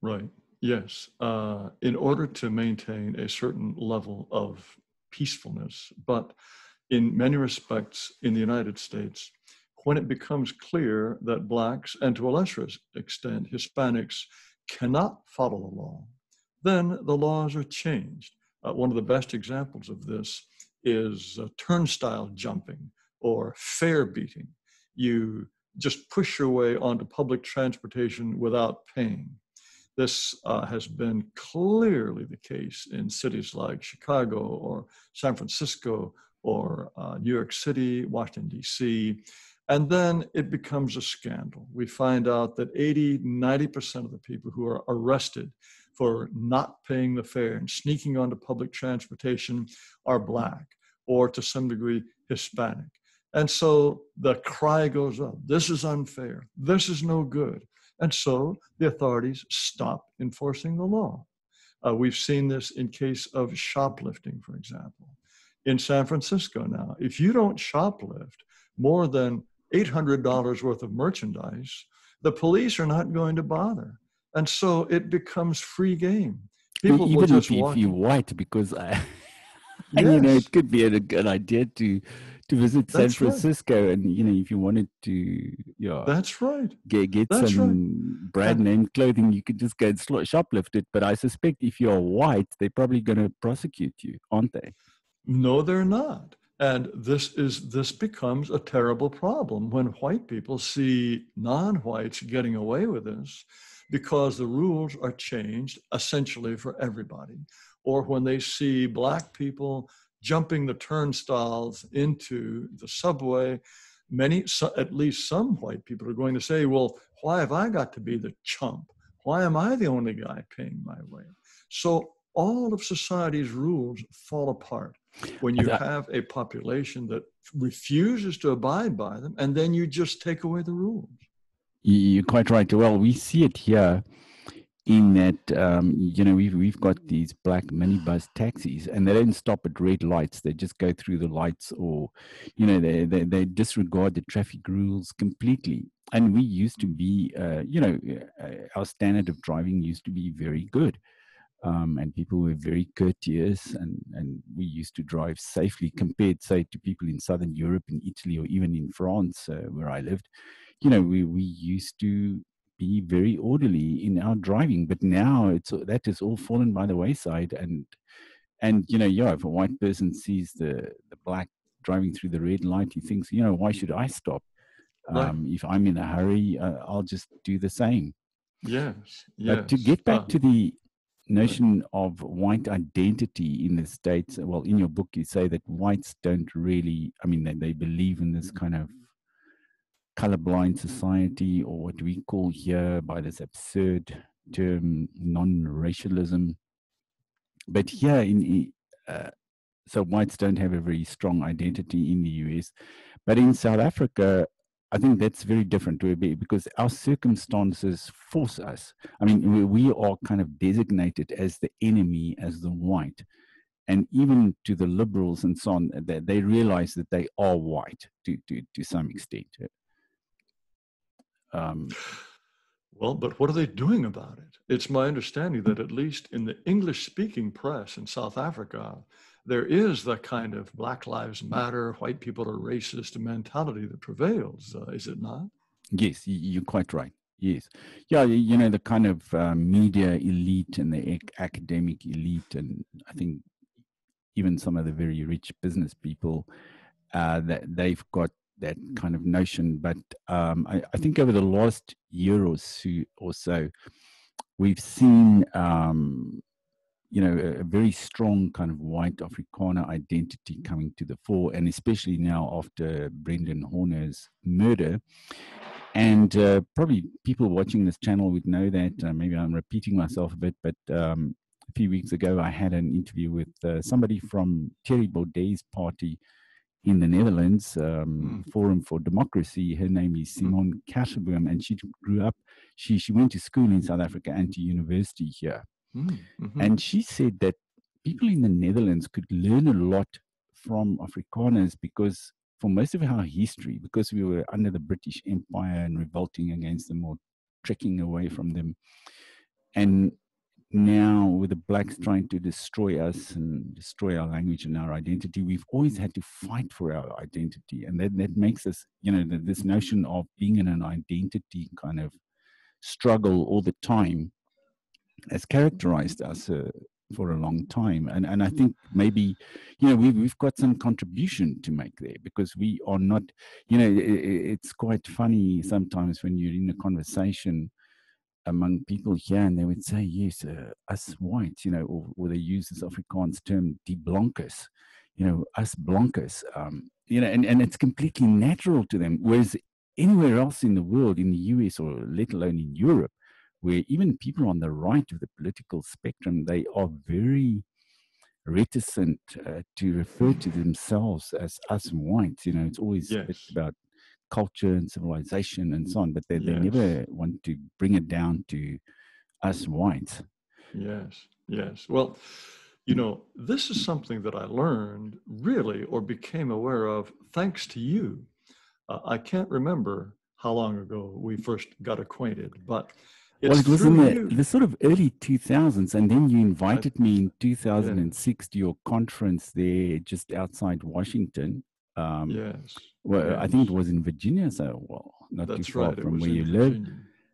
Right. Yes, uh, in order to maintain a certain level of peacefulness. But in many respects, in the United States, when it becomes clear that Blacks, and to a lesser extent, Hispanics, cannot follow the law, then the laws are changed. Uh, one of the best examples of this is uh, turnstile jumping or fare beating. You just push your way onto public transportation without paying. This uh, has been clearly the case in cities like Chicago or San Francisco or uh, New York City, Washington, D.C. And then it becomes a scandal. We find out that 80, 90% of the people who are arrested for not paying the fare and sneaking onto public transportation are Black or to some degree Hispanic. And so the cry goes up this is unfair, this is no good. And so the authorities stop enforcing the law. Uh, we've seen this in case of shoplifting, for example. In San Francisco now, if you don't shoplift more than $800 worth of merchandise, the police are not going to bother. And so it becomes free game. People Even will just if, if you're white, because I, yes. you know, it could be a good idea to to visit San that's Francisco, right. and you know, if you wanted to, yeah, that's right. Get get that's some right. brand name clothing, you could just go and shoplift it. But I suspect if you're white, they're probably going to prosecute you, aren't they? No, they're not. And this is this becomes a terrible problem when white people see non-whites getting away with this because the rules are changed essentially for everybody. Or when they see black people jumping the turnstiles into the subway, many, at least some white people are going to say, well, why have I got to be the chump? Why am I the only guy paying my way? So all of society's rules fall apart when you have a population that refuses to abide by them, and then you just take away the rules. You're quite right. Well, we see it here in that um, you know we've we've got these black minibus taxis and they don't stop at red lights. They just go through the lights or you know they they, they disregard the traffic rules completely. And we used to be uh, you know uh, our standard of driving used to be very good um, and people were very courteous and, and we used to drive safely compared say to people in southern europe in italy or even in france uh, where i lived. You know we, we used to be very orderly in our driving but now it's that has all fallen by the wayside. And and you know yeah if a white person sees the the black driving through the red light he thinks you know why should i stop? Um, if i'm in a hurry uh, i'll just do the same. Yes, yes. but to get back to the notion of white identity in the states well in your book you say that whites don't really i mean they, they believe in this kind of colorblind society or what we call here by this absurd term non-racialism but here in uh, so whites don't have a very strong identity in the us but in south africa I think that's very different because our circumstances force us. I mean, we are kind of designated as the enemy, as the white. And even to the liberals and so on, they realize that they are white to, to, to some extent. Um, well, but what are they doing about it? It's my understanding that at least in the English speaking press in South Africa, there is the kind of Black Lives Matter, white people are racist mentality that prevails, uh, is it not? Yes, you're quite right. Yes. Yeah, you know, the kind of uh, media elite and the ac- academic elite, and I think even some of the very rich business people, uh, that they've got that kind of notion. But um, I, I, think over the last year or so, or so we've seen um, you know, a, a, very strong kind of white Afrikaner identity coming to the fore, and especially now after Brendin Horner's murder. And uh, probably people watching this channel would know that. Uh, maybe I'm repeating myself a bit, but um, a few weeks ago I had an interview with uh, somebody from Thierry Baudet's party in the Netherlands, um, mm. Forum for Democracy. Her name is hmm. Simone Kerseboom, and she grew up. She she went to school in South Africa and to university here. Mm-hmm. And she said that people in the Netherlands could learn a lot from Afrikaners because for most of our history, because we were under the British Empire and revolting against them or trekking away from them, and now with the blacks trying to destroy us and destroy our language and our identity, we've always had to fight for our identity, and that that makes us, you know, this notion of being in an identity kind of struggle all the time has characterized us uh, for a long time. And, and I think maybe, you know, we've, we've got some contribution to make there because we are not, you know, it, it's quite funny sometimes when you're in a conversation among people here, and they would say, "Yes, uh, us whites," you know, or, or, they use this Afrikaans term, "die blankes," you know, us blankes, um, you know, and, and it's completely natural to them. Whereas anywhere else in the world, in the US or let alone in Europe, where even people on the right of the political spectrum, they are very reticent uh, to refer to themselves as us whites. You know, it's always yes. about culture and civilization and so on, but they, yes. they never want to bring it down to us whites. Yes, yes. Well, you know, this is something that I learned really or became aware of thanks to you. Uh, I can't remember how long ago we first got acquainted, but well, it was in the, the, sort of early 2000s, and then you invited me in 2006 yeah. to your conference there just outside Washington. Um, yes. Well, yes. I think it was in Virginia, so well, not That's too far right. from where you live.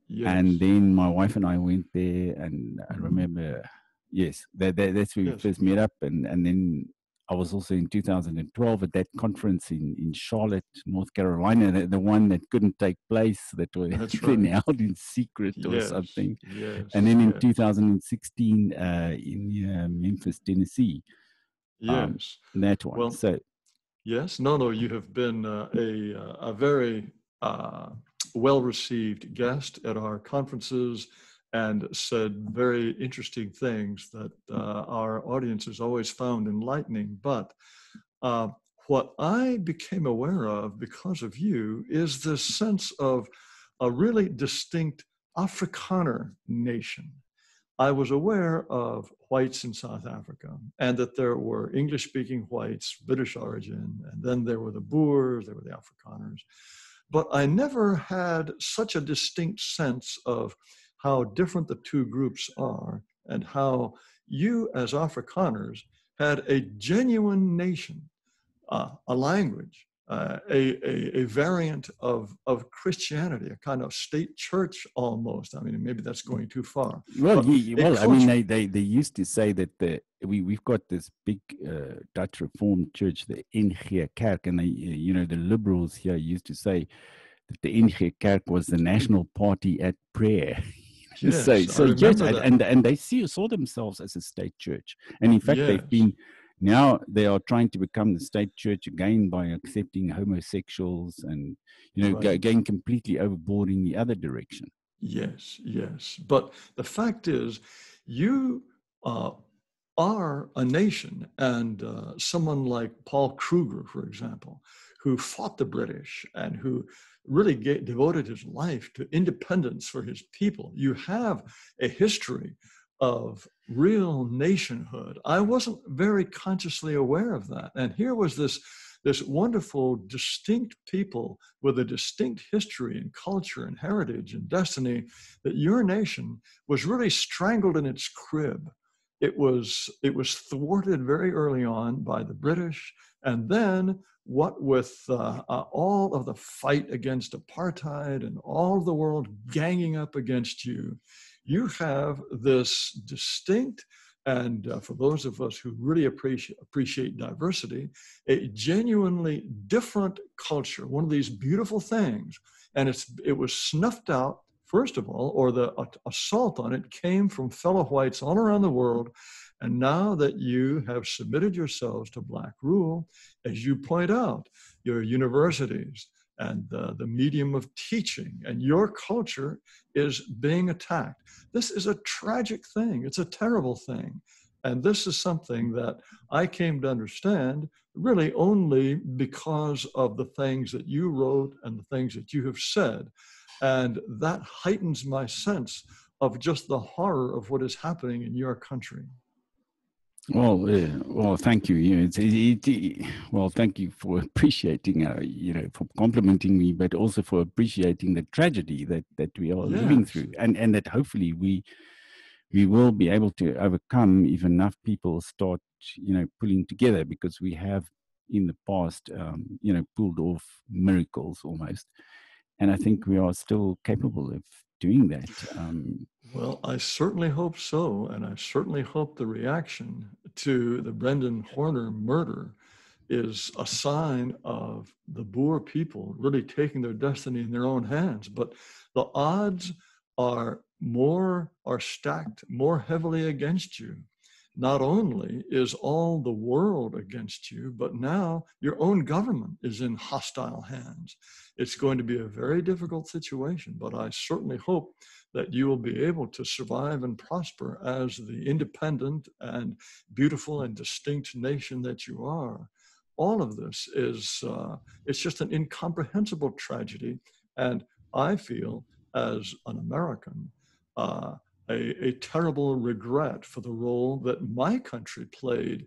Yes. And then my wife and I went there, and I mm-hmm. remember, yes, that, that that's where yes. we first met up, and and then I was also in 2012 at that conference in, in Charlotte, North Carolina, the, the one that couldn't take place, that was been right. held in secret or yes, something. Yes, and then in 2016 uh, in uh, Memphis, Tennessee. Um, yes. Um, that one. Well, so, yes, no, no, you have been uh, a, uh, a very uh, well received guest at our conferences and said very interesting things that uh, our audience has always found enlightening. But uh, what I became aware of because of you is this sense of a really distinct Afrikaner nation. I was aware of whites in South Africa and that there were English speaking whites, British origin, and then there were the Boers, there were the Afrikaners. But I never had such a distinct sense of how different the two groups are and how you as Afrikaners had a genuine nation, uh, a language, uh, a, a, a, variant of, of Christianity, a kind of state church almost. I mean, maybe that's going too far. Well, well I mean, they, they, they used to say that the, we, we've got this big uh, Dutch Reformed church, the NG Kerk, and they, you know, the liberals here used to say that the NG Kerk was the national party at prayer. Yes, so, so yes, and, and, and they see saw themselves as a state church, and in fact, yes. they've been now they are trying to become the state church again by accepting homosexuals and you know right. going completely overboard in the other direction. Yes, yes, but the fact is, you uh, are a nation, and uh, someone like Paul Kruger, for example, who fought the British and who really gave, devoted his life to independence for his people. You have a history of real nationhood. I wasn't very consciously aware of that. And here was this, this wonderful, distinct people with a distinct history and culture and heritage and destiny that your nation was really strangled in its crib. It was, it was thwarted very early on by the British and then what with uh, uh, all of the fight against apartheid and all of the world ganging up against you, you have this distinct and uh, for those of us who really appreciate, appreciate diversity, a genuinely different culture, one of these beautiful things. And it's, it was snuffed out, first of all, or the uh, assault on it came from fellow whites all around the world and now that you have submitted yourselves to Black rule, as you point out, your universities and uh, the medium of teaching and your culture is being attacked. This is a tragic thing, it's a terrible thing. And this is something that I came to understand really only because of the things that you wrote and the things that you have said. And that heightens my sense of just the horror of what is happening in your country. Well, yeah. well, thank you. Yeah, it's, it, it, well, thank you for appreciating, uh, you know, for complimenting me, but also for appreciating the tragedy that that we are yes. living through, and and that hopefully we we will be able to overcome if enough people start, you know, pulling together, because we have in the past, um, you know, pulled off miracles almost, and I think we are still capable of doing that. Um, well, I certainly hope so. And I certainly hope the reaction to the Brendin Horner murder is a sign of the Boer people really taking their destiny in their own hands. But the odds are more are stacked more heavily against you. Not only is all the world against you, but now your own government is in hostile hands. It's going to be a very difficult situation, but I certainly hope that you will be able to survive and prosper as the independent and beautiful and distinct nation that you are. All of this is, uh, it's just an incomprehensible tragedy. And I feel, as an American, uh, a, a terrible regret for the role that my country played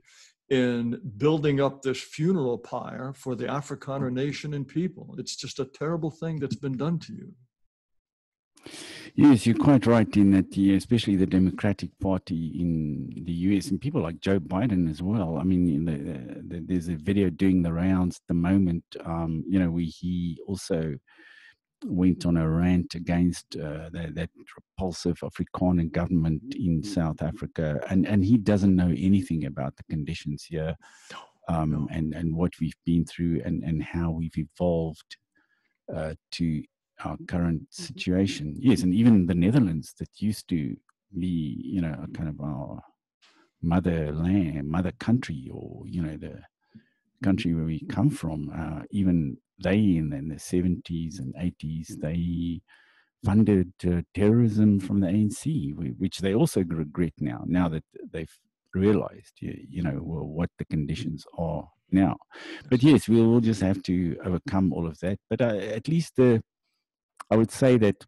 in building up this funeral pyre for the Afrikaner nation and people. It's just a terrible thing that's been done to you. Yes, you're quite right in that, the, especially the Democratic Party in the US and people like Joe Biden as well. I mean, the, the, there's a video doing the rounds at the moment. Um, you know, we he also went on a rant against uh, that, that, repulsive Afrikaner government in South Africa, and and he doesn't know anything about the conditions here, um, and and what we've been through, and and how we've evolved uh, to our current mm-hmm. situation. Yes, and even the Netherlands that used to be, you know, a kind of our motherland, mother country, or you know, the country where we come from. Uh, even they, in, in the seventies and eighties, they funded uh, terrorism from the ANC, which they also regret now. Now that they've realized, you, you know, well, what the conditions are now. But yes, we will just have to overcome all of that. But uh, at least the I would say that,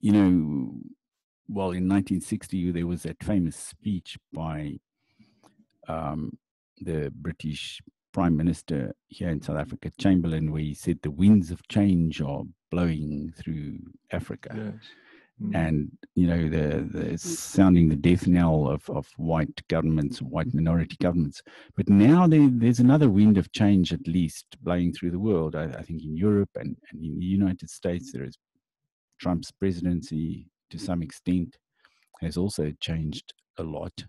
you know, well, in 1960, there was that famous speech by um, the British Prime Minister here in South Africa, Chamberlain, where he said the winds of change are blowing through Africa. Yes. Mm. And you know the, the sounding the death knell of, of white governments, white minority governments. But now there, there's another wind of change, at least blowing through the world. I, I think in Europe and, and in the United States, there is Trump's presidency to some extent has also changed a lot.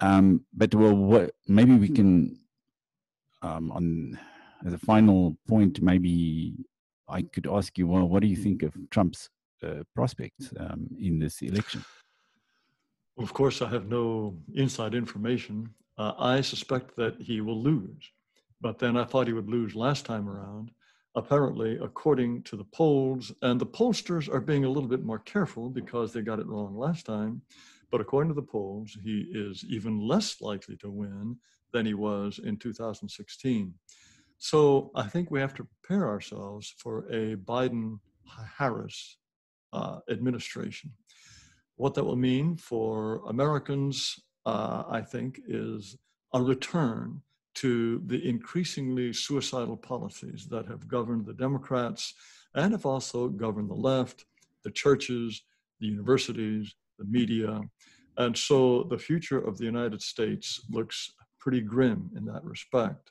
Um, but well, what, maybe we can um, on as a final point, maybe I could ask you, well, what do you think of Trump's uh, prospects um, in this election? Of course, I have no inside information. Uh, I suspect that he will lose, but then I thought he would lose last time around. Apparently, according to the polls, and the pollsters are being a little bit more careful because they got it wrong last time, but according to the polls, he is even less likely to win than he was in 2016. So I think we have to prepare ourselves for a Biden Harris uh, administration. What that will mean for Americans, uh, I think, is a return to the increasingly suicidal policies that have governed the Democrats and have also governed the left, the churches, the universities, the media. And so the future of the United States looks pretty grim in that respect.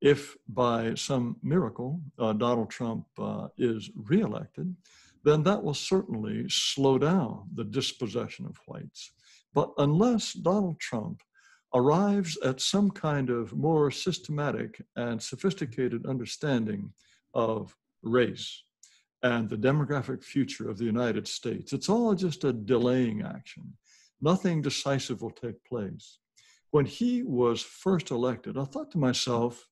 If by some miracle uh, Donald Trump uh, is reelected, then that will certainly slow down the dispossession of whites. But unless Donald Trump arrives at some kind of more systematic and sophisticated understanding of race and the demographic future of the United States, it's all just a delaying action. Nothing decisive will take place. When he was first elected, I thought to myself,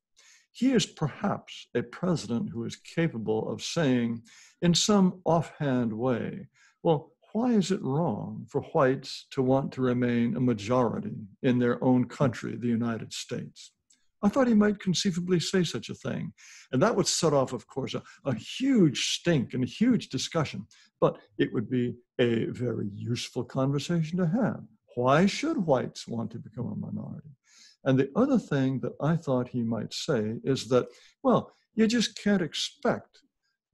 he is perhaps a president who is capable of saying, in some offhand way, well, why is it wrong for whites to want to remain a majority in their own country, the United States? I thought he might conceivably say such a thing. And that would set off, of course, a, a huge stink and a huge discussion, but it would be a very useful conversation to have. Why should whites want to become a minority? And the other thing that I thought he might say is that, well, you just can't expect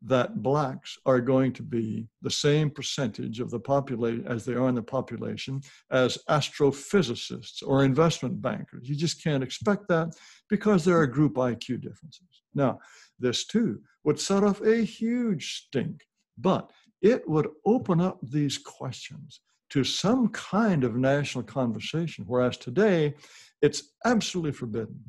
that blacks are going to be the same percentage of the population as they are in the population as astrophysicists or investment bankers. You just can't expect that because there are group IQ differences. Now, this too would set off a huge stink, but it would open up these questions to some kind of national conversation, whereas today it's absolutely forbidden.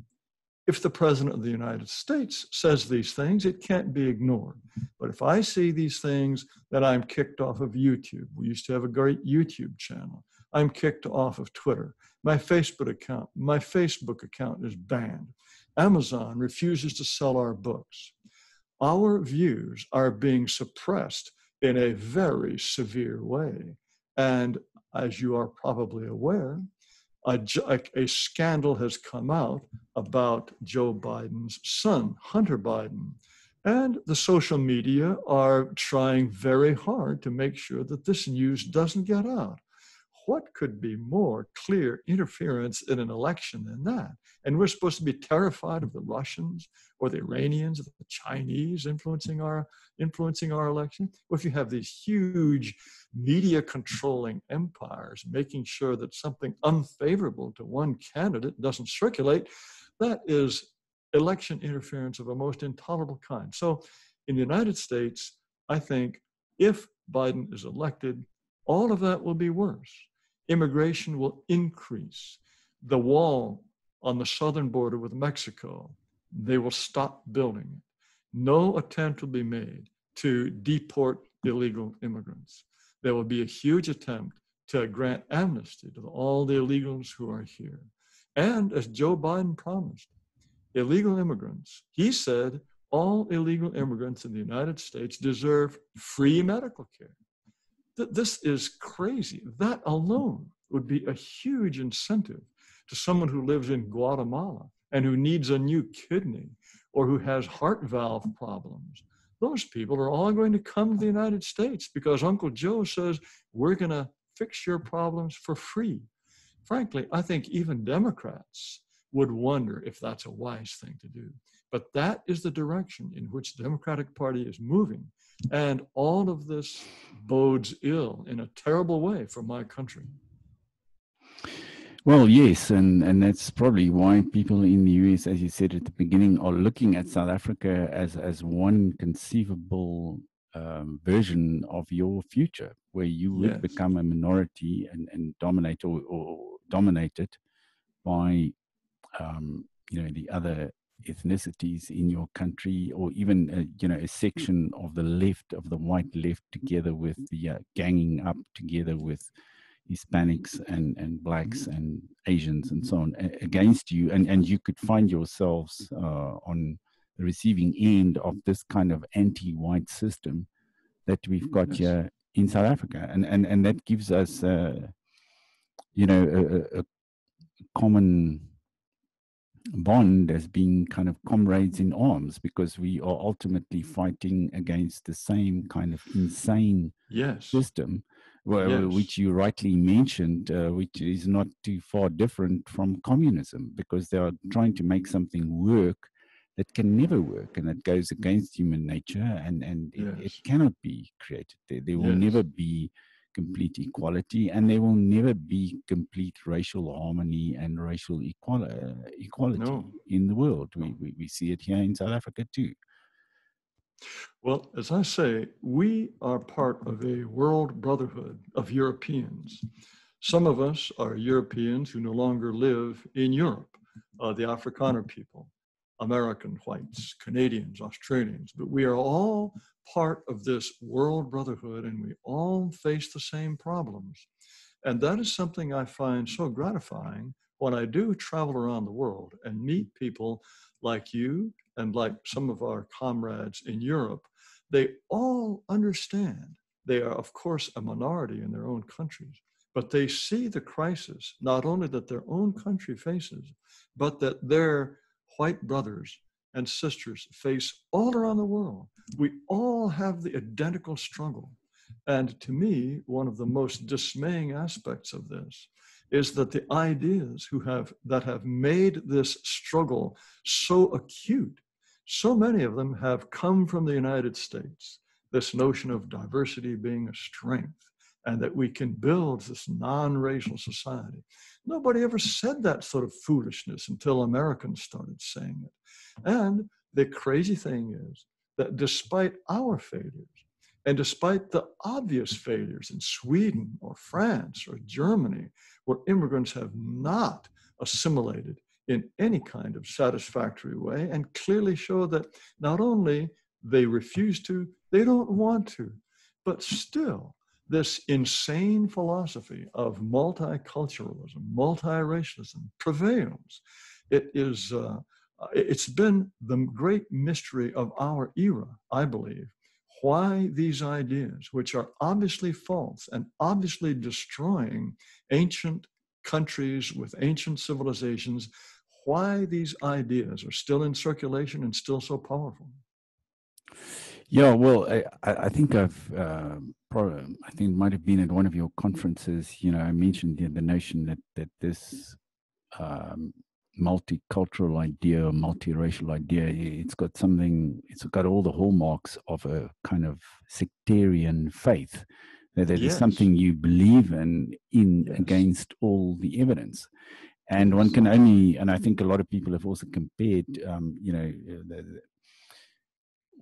If the President of the United States says these things, it can't be ignored. But if I see these things, then I'm kicked off of YouTube. We used to have a great YouTube channel. I'm kicked off of Twitter. My Facebook account, my Facebook account is banned. Amazon refuses to sell our books. Our views are being suppressed in a very severe way. And as you are probably aware, a, a, scandal has come out about Joe Biden's son, Hunter Biden. And the social media are trying very hard to make sure that this news doesn't get out what could be more clear interference in an election than that? And we're supposed to be terrified of the Russians or the Iranians or the Chinese influencing our influencing our election. Well, if you have these huge media controlling empires making sure that something unfavorable to one candidate doesn't circulate, that is election interference of a most intolerable kind. So in the United States, I think if Biden is elected, all of that will be worse immigration will increase. The wall on the southern border with Mexico, they will stop building it. No attempt will be made to deport illegal immigrants. There will be a huge attempt to grant amnesty to all the illegals who are here. And as Joe Biden promised, illegal immigrants, he said all illegal immigrants in the United States deserve free medical care. This is crazy. That alone would be a huge incentive to someone who lives in Guatemala and who needs a new kidney or who has heart valve problems. Those people are all going to come to the United States because Uncle Joe says, we're going to fix your problems for free. Frankly, I think even Democrats would wonder if that's a wise thing to do. But that is the direction in which the Democratic Party is moving. And all of this bodes ill in a terrible way for my country. Well, yes, and, and that's probably why people in the US, as you said at the beginning, are looking at South Africa as, as one conceivable um, version of your future, where you would yes. become a minority and, and dominate or, or dominated by um, you know the other ethnicities in your country, or even uh, you know a section of the left of the white left, together with the uh, ganging up together with Hispanics and and blacks and Asians and so on against you, and and you could find yourselves uh, on the receiving end of this kind of anti-white system that we've got yes. here in South Africa, and and and that gives us, uh, you know, a, a common bond as being kind of comrades in arms because we are ultimately fighting against the same kind of insane yes. system well, yes. which you rightly mentioned uh, which is not too far different from communism because they are trying to make something work that can never work and that goes against human nature and and yes. it, it, cannot be created there, there will never be complete equality, and there will never be complete racial harmony and racial equal, uh, equality no. in the world. We, we, we see it here in South Africa too. Well, as I say, we are part of a world brotherhood of Europeans. Some of us are Europeans who no longer live in Europe, uh, the Afrikaner people. American whites, Canadians, Australians, but we are all part of this world brotherhood and we all face the same problems. And that is something I find so gratifying when I do travel around the world and meet people like you and like some of our comrades in Europe. They all understand. They are, of course, a minority in their own countries, but they see the crisis, not only that their own country faces, but that their white brothers and sisters face all around the world. We all have the identical struggle. And to me, one of the most dismaying aspects of this is that the ideas who have that have made this struggle so acute, so many of them have come from the United States. This notion of diversity being a strength, and that we can build this non-racial society. Nobody ever said that sort of foolishness until Americans started saying it. And the crazy thing is that despite our failures, and despite the obvious failures in Sweden or France or Germany, where immigrants have not assimilated in any kind of satisfactory way and clearly show that not only they refuse to, they don't want to, but still this insane philosophy of multiculturalism, multiracialism prevails. It is, uh, it's been the great mystery of our era, I believe, why these ideas, which are obviously false and obviously destroying ancient countries with ancient civilizations, why these ideas are still in circulation and still so powerful. Yeah, well, I, I think I've, uh, I think it might have been at one of your conferences. You know, I mentioned the, the notion that that this um, multicultural idea, multiracial idea, it's got something. It's got all the hallmarks of a kind of sectarian faith. That it yes. is something you believe in, in yes. against all the evidence and one can only and i think a lot of people have also compared um, you know the,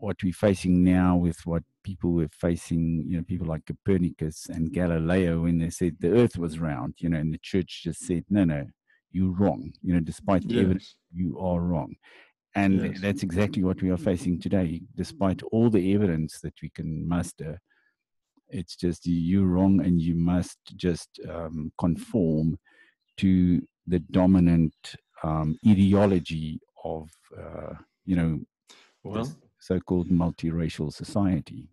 what we're facing now with what people were facing, you know, people like Copernicus and Galileo when they said the earth was round, you know, and the church just said, no, no, you're wrong. You know, despite the yes. evidence, you are wrong. And yes. that's exactly what we are facing today. Despite all the evidence that we can muster, it's just you're wrong and you must just um, conform to the dominant um, ideology of, uh, you know, well, so called multiracial society.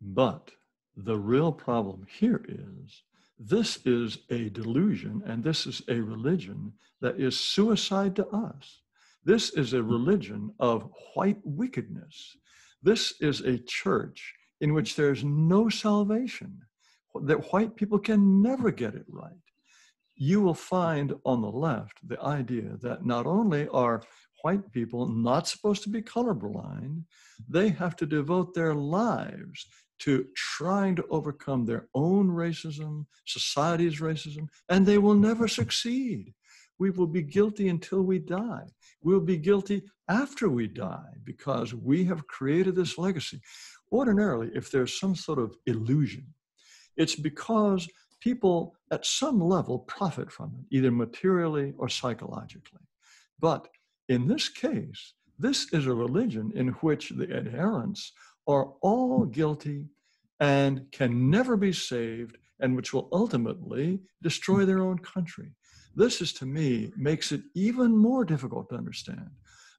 But the real problem here is this is a delusion and this is a religion that is suicide to us. This is a religion of white wickedness. This is a church in which there's no salvation, that white people can never get it right. You will find on the left the idea that not only are white people not supposed to be colorblind. They have to devote their lives to trying to overcome their own racism, society's racism, and they will never succeed. We will be guilty until we die. We'll be guilty after we die because we have created this legacy. Ordinarily, if there's some sort of illusion, it's because people at some level profit from it, either materially or psychologically. But in this case, this is a religion in which the adherents are all guilty and can never be saved and which will ultimately destroy their own country. This is to me makes it even more difficult to understand.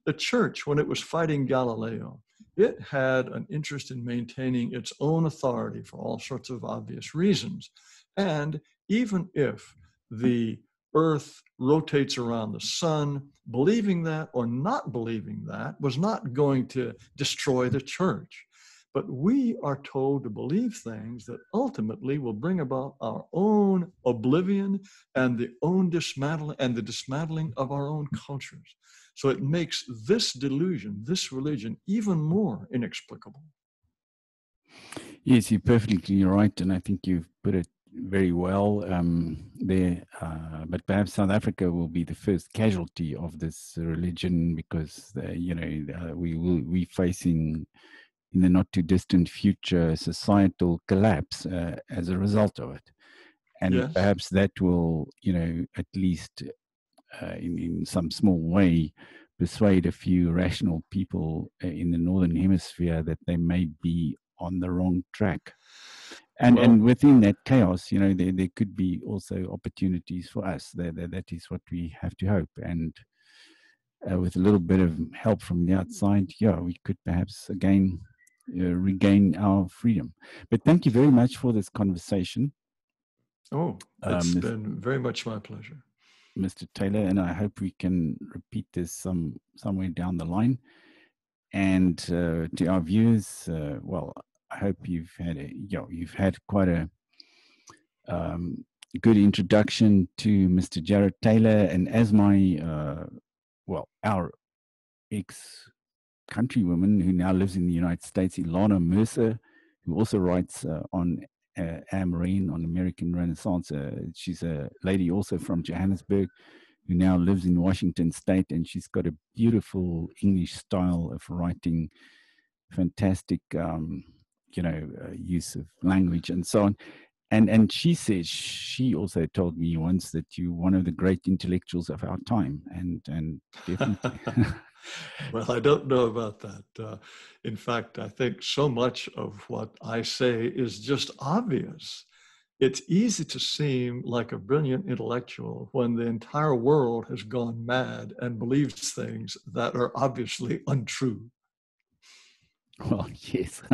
The church, when it was fighting Galileo, it had an interest in maintaining its own authority for all sorts of obvious reasons. And even if the earth rotates around the sun, believing that or not believing that was not going to destroy the church. But we are told to believe things that ultimately will bring about our own oblivion and the own dismantling and the dismantling of our own cultures. So it makes this delusion, this religion, even more inexplicable. Yes, you're perfectly right, and I think you've put it very well. Um, there, uh, but perhaps South Africa will be the first casualty of this religion because uh, you know uh, we will be facing in the not too distant future societal collapse uh, as a result of it, and yes. perhaps that will you know at least uh, in, in some small way persuade a few rational people in the northern hemisphere that they may be on the wrong track and well, and within that chaos you know there, there could be also opportunities for us. That, that, that is what we have to hope. And uh, with a little bit of help from the outside yeah we could perhaps again uh, regain our freedom. But thank you very much for this conversation. Oh it's um, been very much my pleasure. Mr taylor and i hope we can repeat this some somewhere down the line. And uh, to our viewers uh, well hope you've had a, you know, you've had quite a um, good introduction to Mr. Jared Taylor, and as my uh, well, our ex countrywoman who now lives in the United States, Ilana Mercer, who also writes uh, on uh, AmRen on American Renaissance. Uh, she's a lady also from Johannesburg who now lives in Washington State, and she's got a beautiful English style of writing, fantastic um, you know, uh, use of language and so on. and and she says she also told me once that you're one of the great intellectuals of our time, and and definitely. well, I don't know about that. Uh, in fact, I think so much of what I say is just obvious. It's easy to seem like a brilliant intellectual when the entire world has gone mad and believes things that are obviously untrue. Well, yes,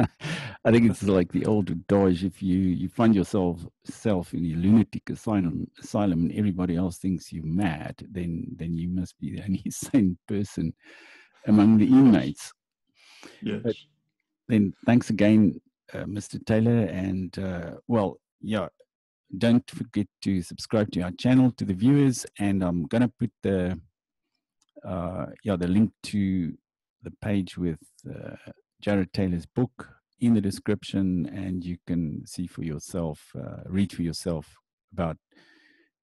I think it's like the old adage: if you you find yourself self in a lunatic asylum, asylum, and everybody else thinks you're mad, then then you must be the only sane person among the inmates. Yes. But then, thanks again, uh, Mr. Taylor, and uh, well, yeah. Don't forget to subscribe to our channel to the viewers, and I'm gonna put the uh, yeah the link to the page with uh, Jared Taylor's book in the description, and you can see for yourself, uh, read for yourself about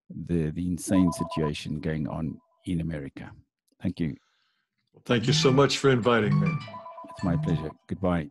the the insane situation going on in America. Thank you. Thank you so much for inviting me. It's my pleasure. Goodbye.